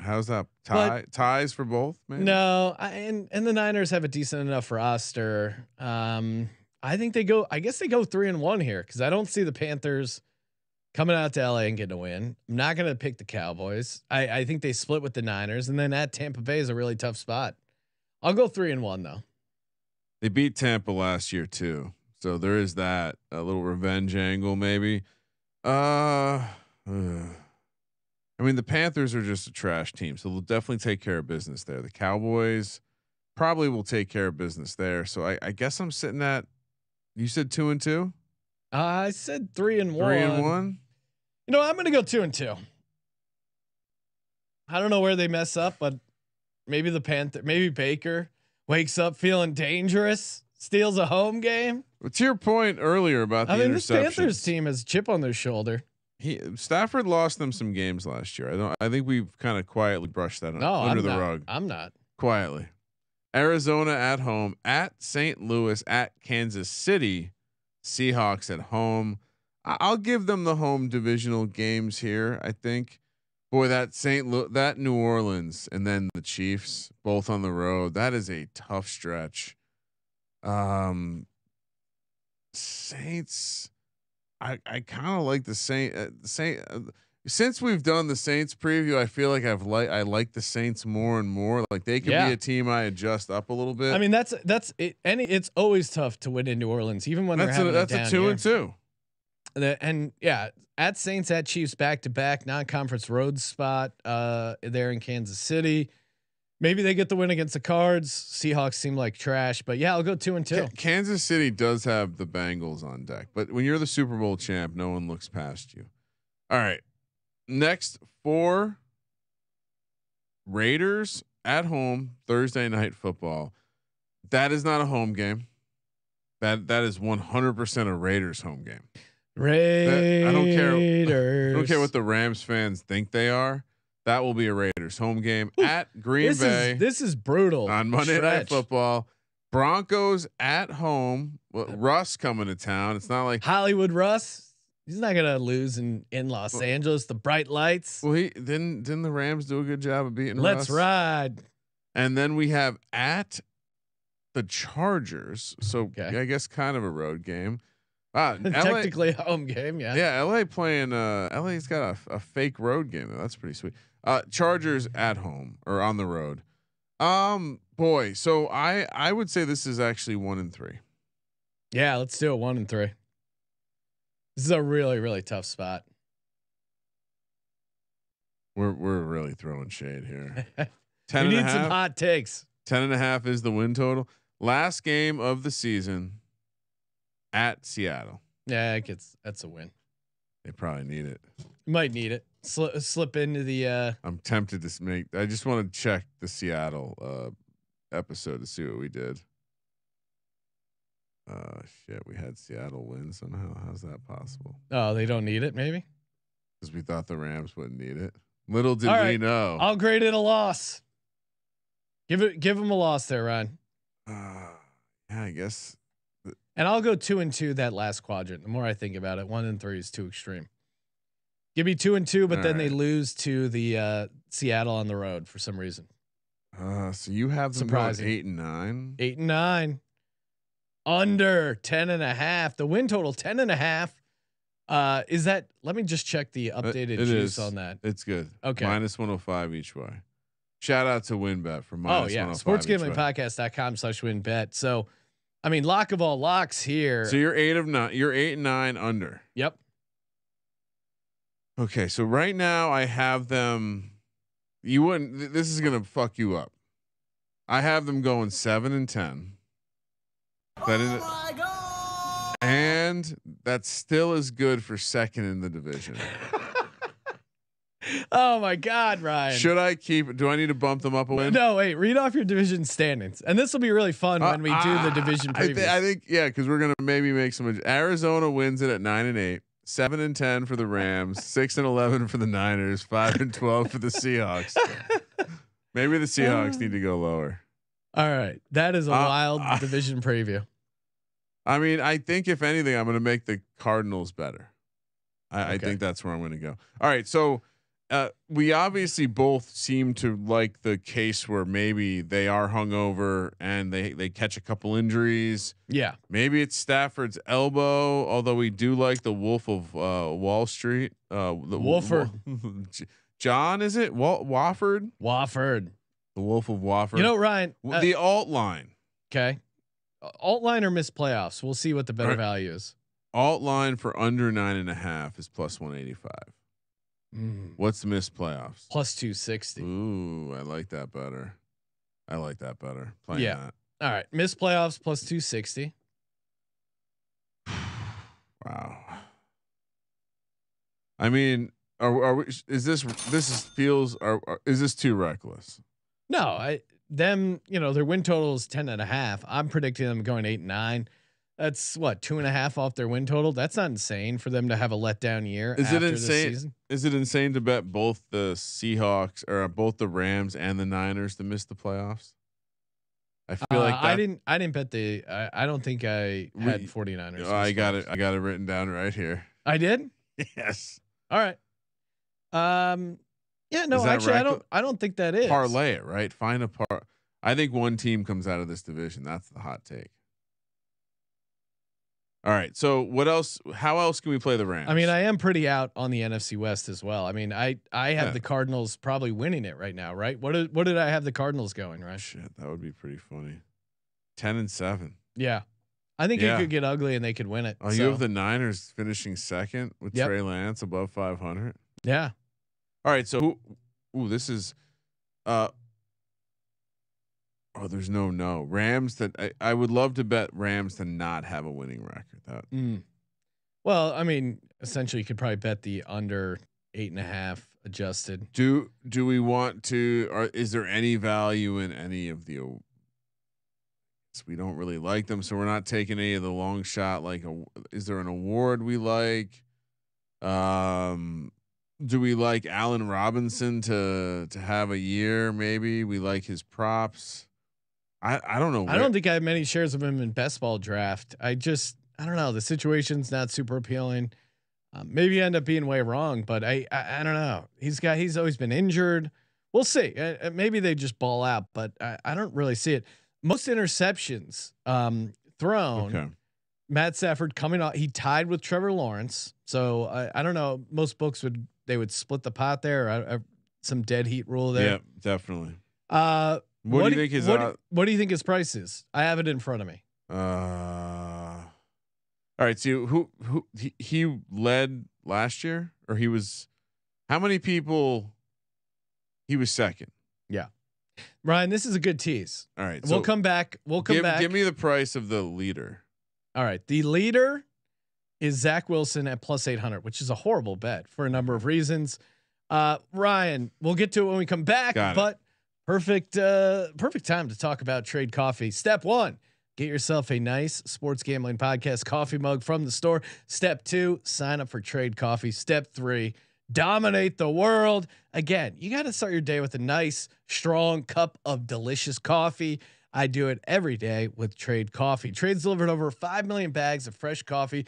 [SPEAKER 3] How's that tie ties for both? Man,
[SPEAKER 1] No, I, and and the Niners have a decent enough roster. Um, I think they go. I guess they go three and one here because I don't see the Panthers coming out to LA and getting a win. I'm not going to pick the Cowboys. I, I think they split with the Niners, and then at Tampa Bay is a really tough spot. I'll go three and one though.
[SPEAKER 3] they beat Tampa last year too, so there is that a little revenge angle maybe. Uh. I mean the Panthers are just a trash team, so they'll definitely take care of business there. The Cowboys probably will take care of business there. So I, I guess I'm sitting at. You said two and two,
[SPEAKER 1] Uh, I said three and one.
[SPEAKER 3] three and one.
[SPEAKER 1] You know, I'm going to go two and two. I don't know where they mess up, but maybe the Panther, maybe Baker wakes up feeling dangerous, steals a home game.
[SPEAKER 3] To your point earlier about the
[SPEAKER 1] I mean, this Panthers team has a chip on their shoulder.
[SPEAKER 3] he Stafford lost them some games last year. I don't. I think we've kind of quietly brushed that
[SPEAKER 1] No,
[SPEAKER 3] under
[SPEAKER 1] I'm
[SPEAKER 3] the
[SPEAKER 1] not.
[SPEAKER 3] rug
[SPEAKER 1] I'm not.
[SPEAKER 3] quietly. Arizona at home, at St. Louis, at Kansas City, Seahawks at home. I- I'll give them the home divisional games here. I think, boy, that St. Louis, that New Orleans, and then the Chiefs, both on the road. That is a tough stretch. Um, Saints, I I kind of like the Saint uh, Saint. Uh, since we've done the Saints preview, I feel like I've like I like the Saints more and more. Like they could
[SPEAKER 1] Yeah.
[SPEAKER 3] be a team I adjust up a little bit.
[SPEAKER 1] I mean, that's that's it, any. It's always tough to win in New Orleans, even when
[SPEAKER 3] that's
[SPEAKER 1] they're
[SPEAKER 3] a
[SPEAKER 1] having
[SPEAKER 3] that's
[SPEAKER 1] a,
[SPEAKER 3] a two
[SPEAKER 1] year.
[SPEAKER 3] and two.
[SPEAKER 1] The- and yeah, at Saints, at Chiefs, back to back, non-conference road spot uh, there in Kansas City. Maybe they get the win against the Cards. Seahawks seem like trash, but yeah, I'll go two and two.
[SPEAKER 3] Ka- Kansas City does have the Bengals on deck, but when you're the Super Bowl champ, no one looks past you. All right, next four Raiders at home Thursday night football. That is not a home game. That that is 100% a Raiders home game.
[SPEAKER 1] Raiders.
[SPEAKER 3] I don't care- I don't care what the Rams fans think they are. That will be a Raiders home game at Green
[SPEAKER 1] this
[SPEAKER 3] Bay
[SPEAKER 1] is. This is brutal
[SPEAKER 3] on Monday Night Football. Broncos at home. Well, Russ coming to town. It's not like
[SPEAKER 1] Hollywood Russ. He's not gonna lose in in Los
[SPEAKER 3] Well-
[SPEAKER 1] Angeles. The bright lights.
[SPEAKER 3] well, he didn't didn't the Rams do a good job of beating
[SPEAKER 1] Let's
[SPEAKER 3] Russ?
[SPEAKER 1] ride.
[SPEAKER 3] And then we have at the Chargers. So
[SPEAKER 1] Okay.
[SPEAKER 3] I guess kind of a road game. Uh, LA,
[SPEAKER 1] Technically a home game. Yeah.
[SPEAKER 3] yeah, LA playing. Uh, LA's got a, a fake road game. That's pretty sweet. Uh, Chargers at home or on the road. Um, boy. So I I would say this is actually one and three.
[SPEAKER 1] Yeah. Let's do it. One and three. This is a really really tough spot.
[SPEAKER 3] We're we're really throwing shade here.
[SPEAKER 1] we
[SPEAKER 3] Ten a
[SPEAKER 1] need some hot takes.
[SPEAKER 3] Ten and a half is the win total. Last game of the season at Seattle.
[SPEAKER 1] Yeah, it gets that's a win.
[SPEAKER 3] They probably need it.
[SPEAKER 1] Might need it. Slip slip into the. uh
[SPEAKER 3] I'm tempted to make. I just want to check the Seattle uh, episode to see what we did. Uh, shit, we had Seattle win somehow. How's that possible?
[SPEAKER 1] Oh, they don't need it. Maybe.
[SPEAKER 3] Because we thought the Rams wouldn't need it. Little did we know.
[SPEAKER 1] I'll grade it a loss. Give it. Give them a loss there, Ryan.
[SPEAKER 3] Uh, yeah, I guess.
[SPEAKER 1] And I'll go two and two that last quadrant. The more I think about it, one and three is too extreme. Give me two and two, but
[SPEAKER 3] All
[SPEAKER 1] then they lose to the uh, Seattle on the road for some reason.
[SPEAKER 3] Uh, so you have them
[SPEAKER 1] Surprising.
[SPEAKER 3] eight and nine.
[SPEAKER 1] Eight and nine. Under 10 and a half. The win total 10 and a half. Uh, is that let me just check the updated
[SPEAKER 3] it
[SPEAKER 1] juice
[SPEAKER 3] is.
[SPEAKER 1] on that.
[SPEAKER 3] It's good.
[SPEAKER 1] Okay.
[SPEAKER 3] Minus 105 each way. Shout out to WynnBET for
[SPEAKER 1] Oh
[SPEAKER 3] minus
[SPEAKER 1] yeah.
[SPEAKER 3] 105 each way.
[SPEAKER 1] Sportsgamblingpodcast.com slash WynnBET. So I mean lock of all locks here.
[SPEAKER 3] So you're eight of nine. You're eight and nine under.
[SPEAKER 1] yep.
[SPEAKER 3] Okay, so right now I have them. You wouldn't. th- This is gonna fuck you up. I have them going seven and ten. That is, oh and that still is good for second in the division.
[SPEAKER 1] Oh my God, Ryan.
[SPEAKER 3] Should I keep? Do I need to bump them up a win?
[SPEAKER 1] No, wait. Read off your division standings, and this will be really fun
[SPEAKER 3] Uh,
[SPEAKER 1] when we do the
[SPEAKER 3] ah,
[SPEAKER 1] division
[SPEAKER 3] I, thi- I think yeah, because we're gonna maybe make some. Arizona wins it at nine and eight, seven and ten for the Rams, six and eleven for the Niners, five and twelve for the Seahawks. Maybe the Seahawks need to go lower.
[SPEAKER 1] All right, that is a
[SPEAKER 3] Uh,
[SPEAKER 1] wild
[SPEAKER 3] uh,
[SPEAKER 1] division preview.
[SPEAKER 3] I mean, I think if anything, I'm going to make the Cardinals better. I, I think that's where I'm going to go. All right, so uh, we obviously both seem to like the case where maybe they are hungover and they they catch a couple injuries.
[SPEAKER 1] Yeah,
[SPEAKER 3] Maybe it's Stafford's elbow, although we do like the Wolf of uh, Wall Street. Uh, the
[SPEAKER 1] Wolford.
[SPEAKER 3] John, is it Wa- Wofford?
[SPEAKER 1] Wofford.
[SPEAKER 3] The Wolf of Wofford.
[SPEAKER 1] You know, Ryan. Uh,
[SPEAKER 3] the alt line.
[SPEAKER 1] okay. Alt line or miss playoffs. We'll see what the better
[SPEAKER 3] right.
[SPEAKER 1] value is.
[SPEAKER 3] Alt line for under nine and a half is plus 185.
[SPEAKER 1] Mm,
[SPEAKER 3] What's missed playoffs?
[SPEAKER 1] plus two sixty.
[SPEAKER 3] Ooh, I like that better. I like that better. Playing
[SPEAKER 1] Yeah.
[SPEAKER 3] that.
[SPEAKER 1] All right, miss playoffs plus two sixty.
[SPEAKER 3] Wow. I mean, are, are we, is this this is feels are, are is this too reckless?
[SPEAKER 1] No, I them. You know their win total is ten and a half. I'm predicting them going eight and nine. That's what two and a half off their win total. That's not insane for them to have a letdown year.
[SPEAKER 3] Is it insane?
[SPEAKER 1] season.
[SPEAKER 3] Is it insane to bet both the Seahawks or both the Rams and the Niners to miss the playoffs? I feel
[SPEAKER 1] Uh,
[SPEAKER 3] like
[SPEAKER 1] I didn't. I didn't bet the. I, I don't think I had
[SPEAKER 3] We-
[SPEAKER 1] 49ers.
[SPEAKER 3] Oh, I got it. I got it written down right here.
[SPEAKER 1] I did.
[SPEAKER 3] Yes.
[SPEAKER 1] All right. Um. Yeah. No.
[SPEAKER 3] That
[SPEAKER 1] Actually, I don't. I don't think that is.
[SPEAKER 3] Parlay it, right? Find a par. I think one team comes out of this division. That's the hot take. All right. So what else? How else can we play the Rams?
[SPEAKER 1] I mean, I am pretty out on the NFC West as well. I mean, I I have
[SPEAKER 3] Yeah.
[SPEAKER 1] the Cardinals probably winning it right now, right? What did what did I have the Cardinals going, right?
[SPEAKER 3] shit. That would be pretty funny. Ten and seven.
[SPEAKER 1] Yeah. I think
[SPEAKER 3] Yeah.
[SPEAKER 1] it could get ugly and they could win it.
[SPEAKER 3] Oh, you have the Niners finishing second with
[SPEAKER 1] Yep.
[SPEAKER 3] Trey Lance above five hundred.
[SPEAKER 1] yeah.
[SPEAKER 3] All right. So who? Ooh, this is. Uh. Oh, there's no no Rams that I, I would love to bet Rams to not have a winning record. That
[SPEAKER 1] Mm. Well, I mean, essentially, you could probably bet the under eight and a half adjusted.
[SPEAKER 3] Do do we want to? Or is there any value in any of the? We don't really like them, so we're not taking any of the long shot. Like, a, is there an award we like? Um, do we like Allen Robinson to to have a year? Maybe we like his props. I I don't know.
[SPEAKER 1] I don't think I have many shares of him in best ball draft. I just I don't know. The situation's not super appealing. Um, maybe end up being way wrong, but I, I I don't know. He's got he's always been injured. We'll see. Uh, uh, maybe they just ball out, but I, I don't really see it. Most interceptions um, thrown.
[SPEAKER 3] Okay.
[SPEAKER 1] Matt Stafford coming off. He tied with Trevor Lawrence. So I, I don't know. Most books would they would split the pot there. I, I, some dead heat rule there.
[SPEAKER 3] Yeah, definitely.
[SPEAKER 1] Uh,
[SPEAKER 3] What, do you think his?
[SPEAKER 1] what,
[SPEAKER 3] uh,
[SPEAKER 1] what do you think his price is? I have it in front of me.
[SPEAKER 3] Uh, all right. So who who he, he led last year, or he was? How many people? He was second.
[SPEAKER 1] Yeah, Ryan, this is a good tease.
[SPEAKER 3] All right.
[SPEAKER 1] we'll
[SPEAKER 3] so
[SPEAKER 1] come back. We'll come
[SPEAKER 3] give,
[SPEAKER 1] back.
[SPEAKER 3] Give me the price of the leader.
[SPEAKER 1] All right. The leader is Zach Wilson at plus 800, which is a horrible bet for a number of reasons. Uh, Ryan, we'll get to it when we come back,
[SPEAKER 3] Got it.
[SPEAKER 1] Perfect, uh, perfect time to talk about trade coffee. Step one, get yourself a nice sports gambling podcast coffee mug from the store. Step two, sign up for trade coffee. Step three, dominate the world. Again, you got to start your day with a nice, strong cup of delicious coffee. I do it every day with Trade Coffee. Trade's delivered over 5 million bags of fresh coffee,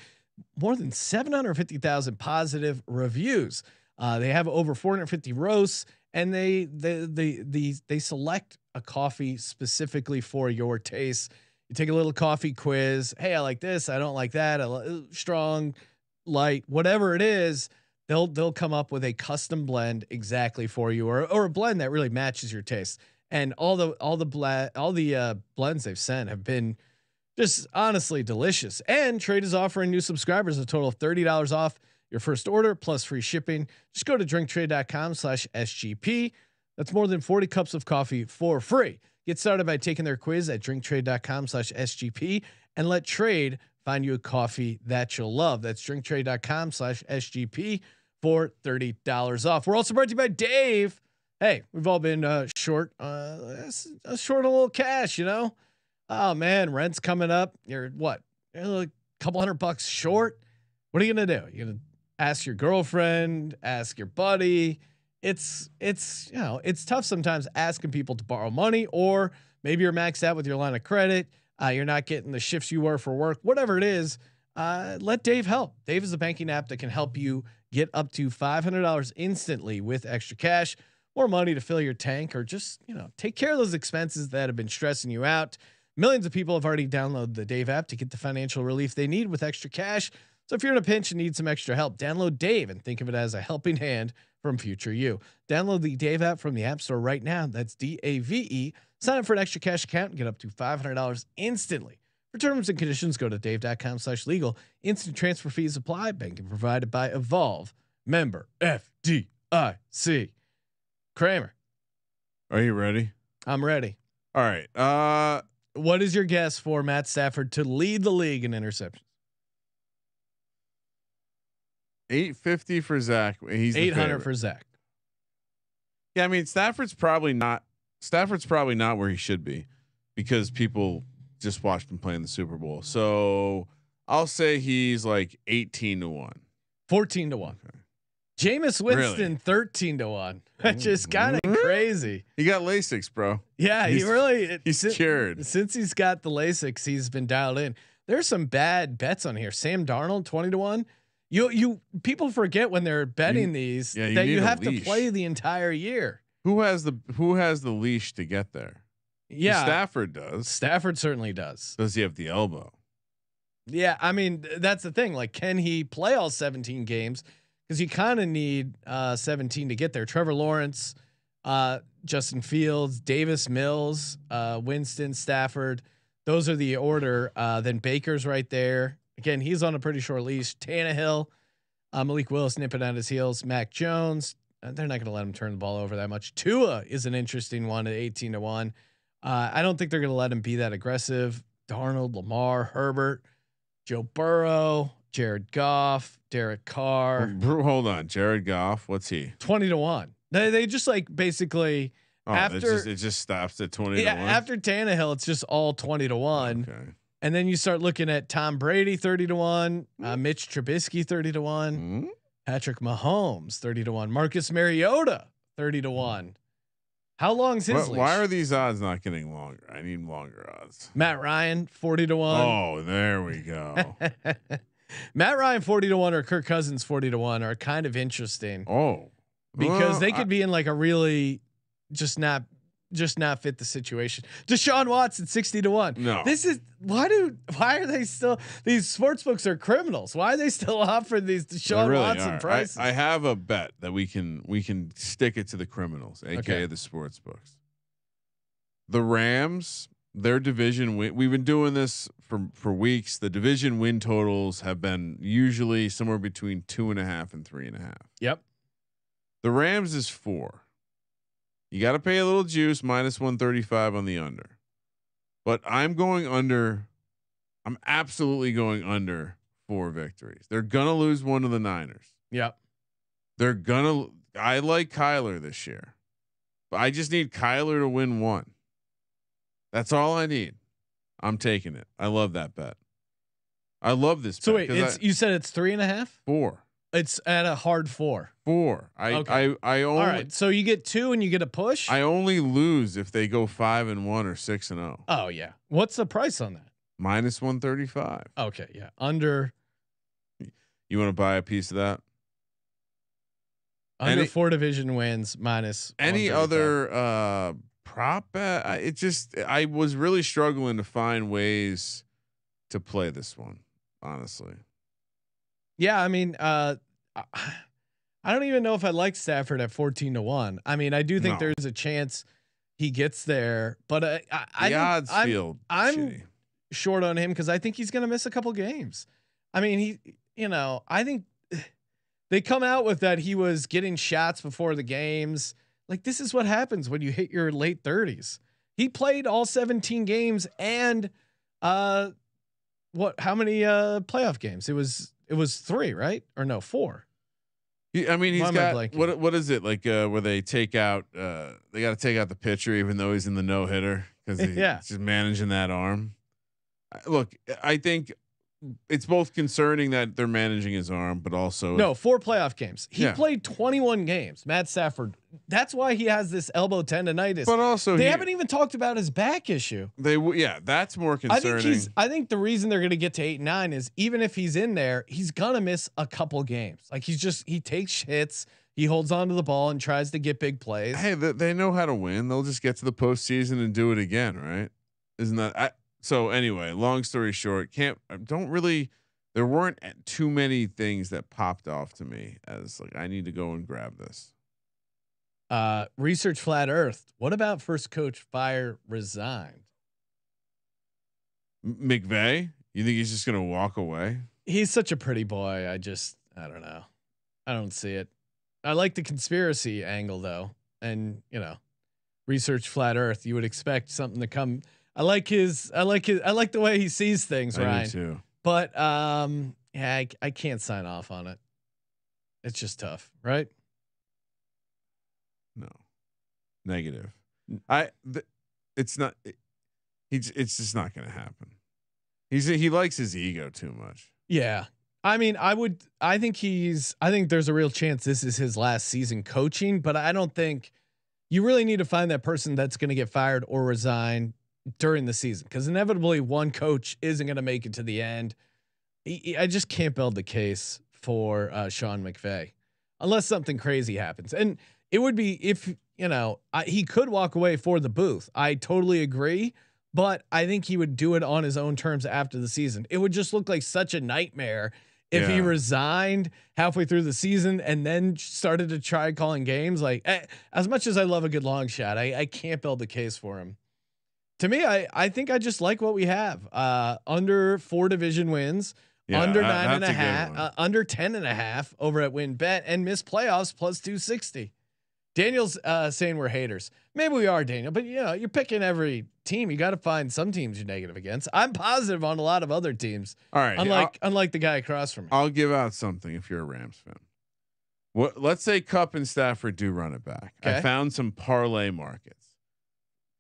[SPEAKER 1] more than 750,000 positive reviews. Uh, they have over 450 roasts, and they they they they they select a coffee specifically for your taste. You take a little coffee quiz. Hey, I like this. I don't like that. Li- strong, light, whatever it is. They'll they'll come up with a custom blend exactly for you, or or a blend that really matches your taste. And all the all the bla- all the uh, blends they've sent have been just honestly delicious. And Trade is offering new subscribers a total of thirty dollars off your first order plus free shipping. Just go to drinktrade.com slash SGP. That's more than 40 cups of coffee for free. Get started by taking their quiz at drinktrade.com slash SGP and let trade find you a coffee that you'll love. That's drinktrade.com slash SGP for $30 off. We're also brought to you by Dave. Hey, we've all been uh, short, uh, uh, short a little cash, you know? Oh man, rent's coming up. You're what? You're a couple hundred bucks short. What are you gonna do? You're gonna ask your girlfriend, ask your buddy. It's it's you know it's tough sometimes asking people to borrow money, or maybe you're maxed out with your line of credit. Uh, you're not getting the shifts you were for work, whatever it is. Uh, let Dave help. Dave is a banking app that can help you get up to $500 instantly with extra cash, more money to fill your tank, or just you know take care of those expenses that have been stressing you out. Millions of people have already downloaded the Dave app to get the financial relief they need with extra cash. So if you're in a pinch and need some extra help, download Dave and think of it as a helping hand from future you. Download the Dave app from the App Store right now. That's D A V E. Sign up for an extra cash account and get up to $500 instantly. For terms and conditions, go to dave.com slash legal. Instant transfer fees apply. Banking provided by Evolve. Member FDIC. Kramer,
[SPEAKER 3] Are you ready?
[SPEAKER 1] I'm ready.
[SPEAKER 3] All right. Uh,
[SPEAKER 1] What is your guess for Matt Stafford to lead the league in interceptions?
[SPEAKER 3] Eight fifty for Zach. He's
[SPEAKER 1] 800 for Zach.
[SPEAKER 3] Yeah, I mean Stafford's probably not. Stafford's probably not where he should be because people just watched him play in the Super Bowl. So I'll say he's like eighteen to one.
[SPEAKER 1] 14 to 1. Jameis Winston
[SPEAKER 3] Really?
[SPEAKER 1] thirteen to one, which is kind of crazy.
[SPEAKER 3] He got Lasix, bro.
[SPEAKER 1] Yeah, he really
[SPEAKER 3] He's
[SPEAKER 1] sin-
[SPEAKER 3] cured.
[SPEAKER 1] since he's got the Lasix, he's been dialed in. There's some bad bets on here. Sam Darnold twenty to one. You you people forget when they're betting these
[SPEAKER 3] yeah, you
[SPEAKER 1] that you have to play the entire year.
[SPEAKER 3] Who has the Who has the leash to get there?
[SPEAKER 1] Yeah,
[SPEAKER 3] Stafford does.
[SPEAKER 1] Stafford certainly does.
[SPEAKER 3] Does he have the elbow?
[SPEAKER 1] Yeah, I mean that's the thing. Like, can he play all 17 games? Because you kind of need uh, 17 to get there. Trevor Lawrence, uh, Justin Fields, Davis Mills, uh, Winston Stafford. Those are the order. Uh, then Baker's right there. Again, he's on a pretty short leash. Tannehill, uh, Malik Willis nipping at his heels. Mac Jones. Uh, they're not going to let him turn the ball over that much. Tua is an interesting one at 18 to one. Uh, I don't think they're going to let him be that aggressive. Darnold, Lamar, Herbert. Joe Burrow, Jared Goff, Derek Carr,
[SPEAKER 3] Hold on, Jared Goff. What's he?
[SPEAKER 1] twenty to one. They they just like basically
[SPEAKER 3] Oh, it
[SPEAKER 1] After-
[SPEAKER 3] just, it just stops at twenty
[SPEAKER 1] yeah, after Tannehill, it's just all twenty to one,
[SPEAKER 3] Okay.
[SPEAKER 1] And then you start looking at Tom Brady thirty to one, uh, Mitch Trubisky thirty to one,
[SPEAKER 3] Hmm?
[SPEAKER 1] Patrick Mahomes thirty to one, Marcus Mariota thirty to one. How long's his?
[SPEAKER 3] Why, why are these odds not getting longer? I need longer odds.
[SPEAKER 1] Matt Ryan forty to one?
[SPEAKER 3] Oh, there we go.
[SPEAKER 1] Matt Ryan forty to one or Kirk Cousins forty to one are kind of interesting.
[SPEAKER 3] oh,
[SPEAKER 1] because
[SPEAKER 3] Well,
[SPEAKER 1] they
[SPEAKER 3] I-
[SPEAKER 1] could be in like a really just not just not fit the situation. Deshaun Watson sixty to one.
[SPEAKER 3] No.
[SPEAKER 1] this is why do why are they still these sports books are criminals? Why are they still offering these Deshaun
[SPEAKER 3] really
[SPEAKER 1] Watson
[SPEAKER 3] are. I-
[SPEAKER 1] prices?
[SPEAKER 3] I, have a bet that we can we can stick it to the criminals, aka
[SPEAKER 1] Okay.
[SPEAKER 3] the sports books. The Rams, their division win. We've been doing this for for weeks. The division win totals have been usually somewhere between two and a half and three and a half.
[SPEAKER 1] yep.
[SPEAKER 3] The Rams is four. You got to pay a little juice, minus 135 on the under. But I'm going under. I'm absolutely going under four victories. They're going to lose one to the Niners.
[SPEAKER 1] Yep.
[SPEAKER 3] They're going to. I like Kyler this year. But I just need Kyler to win one. That's all I need. I'm taking it. I love that bet. I love this.
[SPEAKER 1] So
[SPEAKER 3] bet
[SPEAKER 1] wait,
[SPEAKER 3] I-
[SPEAKER 1] you said it's three and a half.
[SPEAKER 3] four.
[SPEAKER 1] It's at a hard four.
[SPEAKER 3] Four. I
[SPEAKER 1] Okay.
[SPEAKER 3] I I only
[SPEAKER 1] All right. So you get two and you get a push.
[SPEAKER 3] I only lose if they go five and one or six and zero.
[SPEAKER 1] oh yeah. What's the price on that?
[SPEAKER 3] Minus one thirty five.
[SPEAKER 1] Okay. Yeah. Under
[SPEAKER 3] You want to buy a piece of that?
[SPEAKER 1] under
[SPEAKER 3] Any-
[SPEAKER 1] four division wins minus
[SPEAKER 3] Any other uh prop bet? I, it just I was really struggling to find ways to play this one. Honestly,
[SPEAKER 1] Yeah, I mean, uh, I- I don't even know if I like Stafford at fourteen to one. I mean, I do think
[SPEAKER 3] No.
[SPEAKER 1] there's a chance he gets there, but uh, I, I
[SPEAKER 3] the odds
[SPEAKER 1] I'm
[SPEAKER 3] feel
[SPEAKER 1] I'm-
[SPEAKER 3] shitty.
[SPEAKER 1] short on him because I think he's going to miss a couple games. I mean, he, you know, I think they come out with that he was getting shots before the games. Like this is what happens when you hit your late thirties. He played all 17 games and uh what how many uh playoff games? It was it was 3, right? Or no, 4.
[SPEAKER 3] He- I mean, he's
[SPEAKER 1] Why
[SPEAKER 3] got what? What is it like? Uh, where they take out? Uh, they got to take out the pitcher, even though he's in the no hitter, because he's
[SPEAKER 1] Yeah.
[SPEAKER 3] just managing that arm. Look, I think it's both concerning that they're managing his arm, but also
[SPEAKER 1] No, 4 playoff games. He
[SPEAKER 3] Yeah.
[SPEAKER 1] played 21 games. Matt Stafford. That's why he has this elbow tendonitis.
[SPEAKER 3] But also,
[SPEAKER 1] they
[SPEAKER 3] he,
[SPEAKER 1] haven't even talked about his back issue.
[SPEAKER 3] They w- yeah, that's more
[SPEAKER 1] I
[SPEAKER 3] concerning.
[SPEAKER 1] think he's. I think the reason they're going to get to eight nine is even if he's in there, he's gonna miss a couple games. Like he's just he takes hits, he holds on to the ball and tries to get big plays.
[SPEAKER 3] hey, they, they know how to win. They'll just get to the postseason and do it again, right? Isn't that? I, so anyway, long story short, can't I don't really. There weren't too many things that popped off to me as like I need to go and grab this.
[SPEAKER 1] Uh, research flat Earth. What about first coach fire resigned?
[SPEAKER 3] M- McVay, you think he's just gonna walk away?
[SPEAKER 1] He's such a pretty boy. I just I don't know. I don't see it. I like the conspiracy angle though, and you know, research flat Earth. You would expect something to come. I like his. I like his. I like the way he sees things,
[SPEAKER 3] I
[SPEAKER 1] Ryan.
[SPEAKER 3] do too.
[SPEAKER 1] But um, yeah, I, I can't sign off on it. It's just tough, right?
[SPEAKER 3] No, negative. I. Th- it's not. It, he's. It's just not gonna happen. He's. He likes his ego too much.
[SPEAKER 1] Yeah, I mean, I would. I think he's. I think there's a real chance this is his last season coaching, but I don't think you really need to find that person that's going to get fired or resign during the season because inevitably one coach isn't going to make it to the end. I just can't build the case for uh, Sean McVay unless something crazy happens, and it would be if you know I, he could walk away for the booth. I totally agree, but I think he would do it on his own terms after the season. It would just look like such a nightmare if he resigned halfway through the season and then started to try calling games. Like eh, as much as I love a good long shot, I, I can't build the case for him. To me, I I think I just like what we have. Uh, under four division wins,
[SPEAKER 3] Yeah,
[SPEAKER 1] under
[SPEAKER 3] that-
[SPEAKER 1] nine and a half, uh, under 10 and a half over at WynnBET and miss playoffs plus 260. Daniel's uh, saying we're haters. Maybe we are, Daniel, but you know, you're picking every team. You got to find some teams you're negative against. I'm positive on a lot of other teams,
[SPEAKER 3] All right.
[SPEAKER 1] unlike unlike the guy across from me.
[SPEAKER 3] I'll, I'll give out something if you're a Rams fan. What let's say Kupp and Stafford do run it back. I found some parlay markets.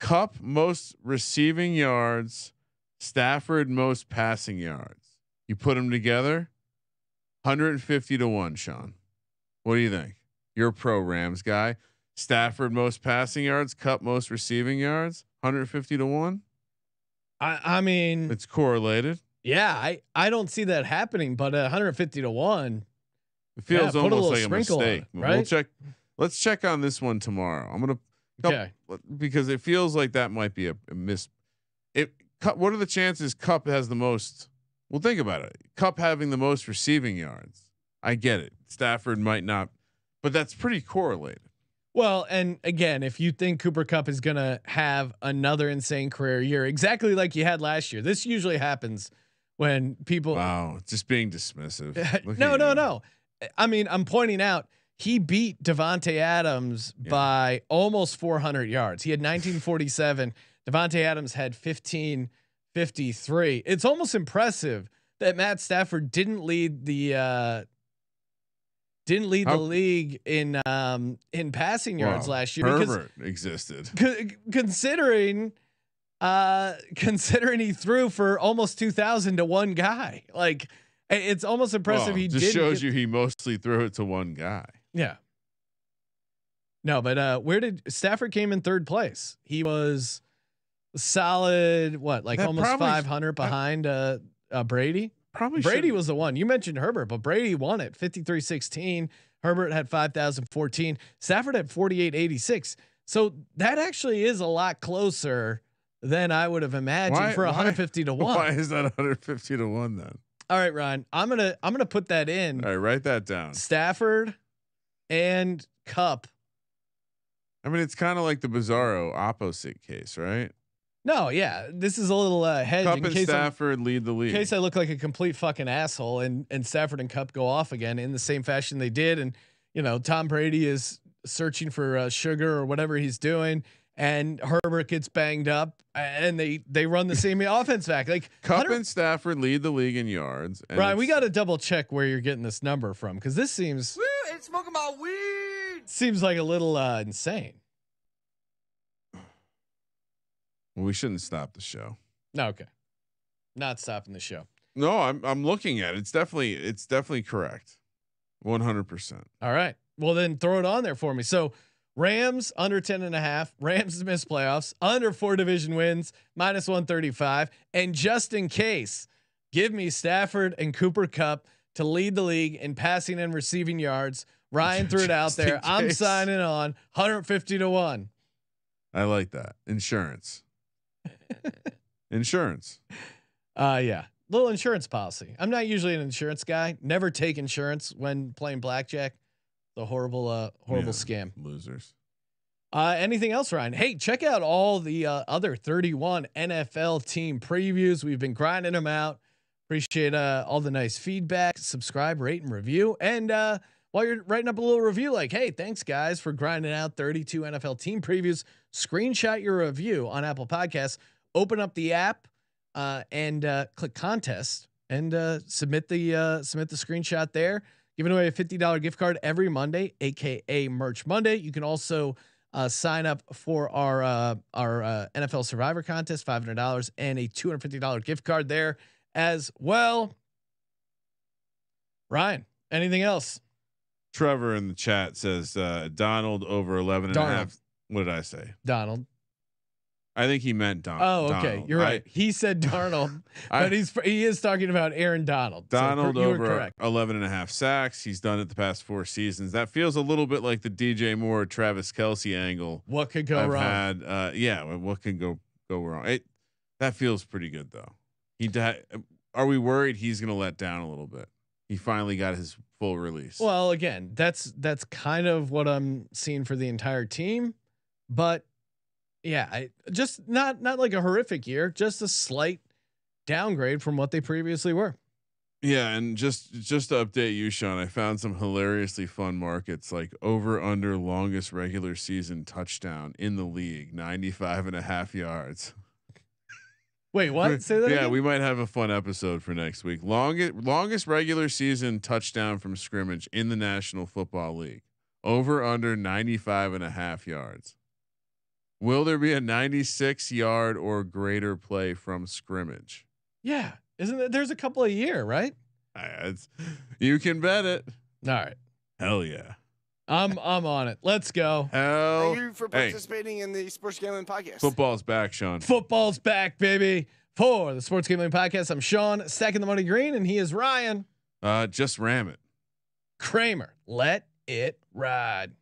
[SPEAKER 3] Kupp most receiving yards, Stafford most passing yards. You put them together, 150 to 1, Sean. What do you think? You're a pro Rams guy. Stafford most passing yards, Kupp most receiving yards, 150 to 1.
[SPEAKER 1] I, I mean,
[SPEAKER 3] It's correlated.
[SPEAKER 1] yeah, I, I don't see that happening, but at 150 to one,
[SPEAKER 3] It feels
[SPEAKER 1] Yeah, put a
[SPEAKER 3] almost like a mistake.
[SPEAKER 1] it,
[SPEAKER 3] We'll
[SPEAKER 1] right?
[SPEAKER 3] check. Let's check on this one tomorrow. I'm gonna Kupp-
[SPEAKER 1] okay.
[SPEAKER 3] because it feels like that might be a, a miss. It Kupp. What are the chances Kupp has the most? Well, think about it. Kupp having the most receiving yards. I get it. Stafford might not, but that's pretty correlated.
[SPEAKER 1] Well, and again, if you think Cooper Kupp is going to have another insane career year, exactly like you had last year, this usually happens when people.
[SPEAKER 3] Wow, just being dismissive.
[SPEAKER 1] No, no,
[SPEAKER 3] you.
[SPEAKER 1] no. I mean, I'm pointing out he beat Davante Adams
[SPEAKER 3] Yeah.
[SPEAKER 1] by almost 400 yards. He had 1947. Davante Adams had 1553. It's almost impressive that Matt Stafford didn't lead the uh didn't lead
[SPEAKER 3] How-
[SPEAKER 1] the league in um in passing yards
[SPEAKER 3] Wow,
[SPEAKER 1] last year because
[SPEAKER 3] Herbert existed.
[SPEAKER 1] c- considering uh considering he threw for almost 2000 to one guy. Like it's almost impressive
[SPEAKER 3] Well,
[SPEAKER 1] he
[SPEAKER 3] just shows you he mostly threw it to one guy.
[SPEAKER 1] Yeah. No, but uh where did Stafford came in third place? He was solid what, like
[SPEAKER 3] That
[SPEAKER 1] almost 500 behind uh, uh Brady?
[SPEAKER 3] Probably
[SPEAKER 1] Brady
[SPEAKER 3] shouldn't-
[SPEAKER 1] was the one. You mentioned Herbert, but Brady won it 53-16. Herbert had 5014. Stafford had 4886. So that actually is a lot closer than I would have imagined
[SPEAKER 3] Why-
[SPEAKER 1] for
[SPEAKER 3] why-
[SPEAKER 1] 150 to 1.
[SPEAKER 3] Why is that 150 to one then?
[SPEAKER 1] All right, Ryan. I'm going to I'm going to put that in.
[SPEAKER 3] All right, write that down.
[SPEAKER 1] Stafford and Kupp
[SPEAKER 3] I mean, it's kind of like the Bizarro opposite case, right?
[SPEAKER 1] No, yeah, this is a little uh, hedge
[SPEAKER 3] Kupp
[SPEAKER 1] in
[SPEAKER 3] and
[SPEAKER 1] case, I'm-
[SPEAKER 3] Stafford lead the
[SPEAKER 1] in
[SPEAKER 3] league.
[SPEAKER 1] case I look like a complete fucking asshole, and and Stafford and Kupp go off again in the same fashion they did, and you know Tom Brady is searching for uh, sugar or whatever he's doing, and Herbert gets banged up, and they they run the same offense back. Like
[SPEAKER 3] Kupp
[SPEAKER 1] 100
[SPEAKER 3] and Stafford lead the league in yards. and
[SPEAKER 1] Brian, we got to double check where you're getting this number from because this seems
[SPEAKER 5] Ain't smoking my weed.
[SPEAKER 1] seems like a little uh, insane.
[SPEAKER 3] Well, we shouldn't stop the show.
[SPEAKER 1] No, okay, not stopping the show.
[SPEAKER 3] No, I'm I'm looking at it. It's definitely it's definitely correct. 100. percent
[SPEAKER 1] All right. Well, then throw it on there for me. So Rams under 10 and a half, Rams miss playoffs, under four division wins, minus 135. And just in case, give me Stafford and Cooper Kupp to lead the league in passing and receiving yards. Ryan threw it out there. I'm signing on 150 to 1.
[SPEAKER 3] I like that. Insurance. Insurance.
[SPEAKER 1] Uh yeah. Little insurance policy. I'm not usually an insurance guy. Never take insurance when playing blackjack. The horrible uh horrible
[SPEAKER 3] Yeah,
[SPEAKER 1] scam.
[SPEAKER 3] Losers.
[SPEAKER 1] Uh, anything else, Ryan? Hey, check out all the uh, other 31 NFL team previews. We've been grinding them out. Appreciate uh, all the nice feedback. Subscribe, rate, and review. And uh, while you're writing up a little review, like, hey, thanks guys for grinding out 32 NFL team previews. Screenshot your review on Apple Podcasts. Open up the app uh, and uh, click contest and uh, submit the uh, submit the screenshot there. Giving away a fifty dollar gift card every Monday, aka Merch Monday. You can also uh, sign up for our uh, our uh, NFL Survivor contest, five hundred dollars and a two hundred fifty dollar gift card there as well. Ryan, anything else?
[SPEAKER 3] Trevor in the chat says uh, Donald over 11 and a half. What did I say?
[SPEAKER 1] Donald.
[SPEAKER 3] I think he meant Don.
[SPEAKER 1] Oh, okay.
[SPEAKER 3] Donald.
[SPEAKER 1] You're
[SPEAKER 3] I-
[SPEAKER 1] right. he said Darnold,
[SPEAKER 3] I-
[SPEAKER 1] but he's he is talking about Aaron Donald.
[SPEAKER 3] Donald
[SPEAKER 1] were
[SPEAKER 3] over
[SPEAKER 1] correct.
[SPEAKER 3] 11 and a half sacks. He's done it the past four seasons. That feels a little bit like the DJ Moore, Travis Kelce angle
[SPEAKER 1] What could go
[SPEAKER 3] I've
[SPEAKER 1] wrong?
[SPEAKER 3] had. Uh, yeah, what can go go wrong? It that feels pretty good though. He are we worried he's going to let down a little bit? He finally got his full release.
[SPEAKER 1] Well, again, that's that's kind of what I'm seeing for the entire team, but yeah, I just not not like a horrific year, just a slight downgrade from what they previously were.
[SPEAKER 3] Yeah, and just just to update you, Sean, I found some hilariously fun markets like over under longest regular season touchdown in the league, 95 and a half yards.
[SPEAKER 1] Wait, what? Say that
[SPEAKER 3] yeah,
[SPEAKER 1] again?
[SPEAKER 3] we might have a fun episode for next week. Longest longest regular season touchdown from scrimmage in the National Football League. Over under 95 and a half yards. Will there be a 96 yard or greater play from scrimmage?
[SPEAKER 1] yeah, isn't there? There's a couple a year, right?
[SPEAKER 3] Uh, it's, you can bet it.
[SPEAKER 1] All right,
[SPEAKER 3] Hell yeah.
[SPEAKER 1] I'm I'm on it. Let's go.
[SPEAKER 3] Hell.
[SPEAKER 5] Thank you for
[SPEAKER 3] hey.
[SPEAKER 5] participating in the Sports Gambling Podcast.
[SPEAKER 3] Football's back, Sean.
[SPEAKER 1] Football's back, baby. For the Sports Gambling Podcast, I'm Sean, second the money green, and he is Ryan
[SPEAKER 3] Uh, just ram it.
[SPEAKER 1] Kramer. Let it ride.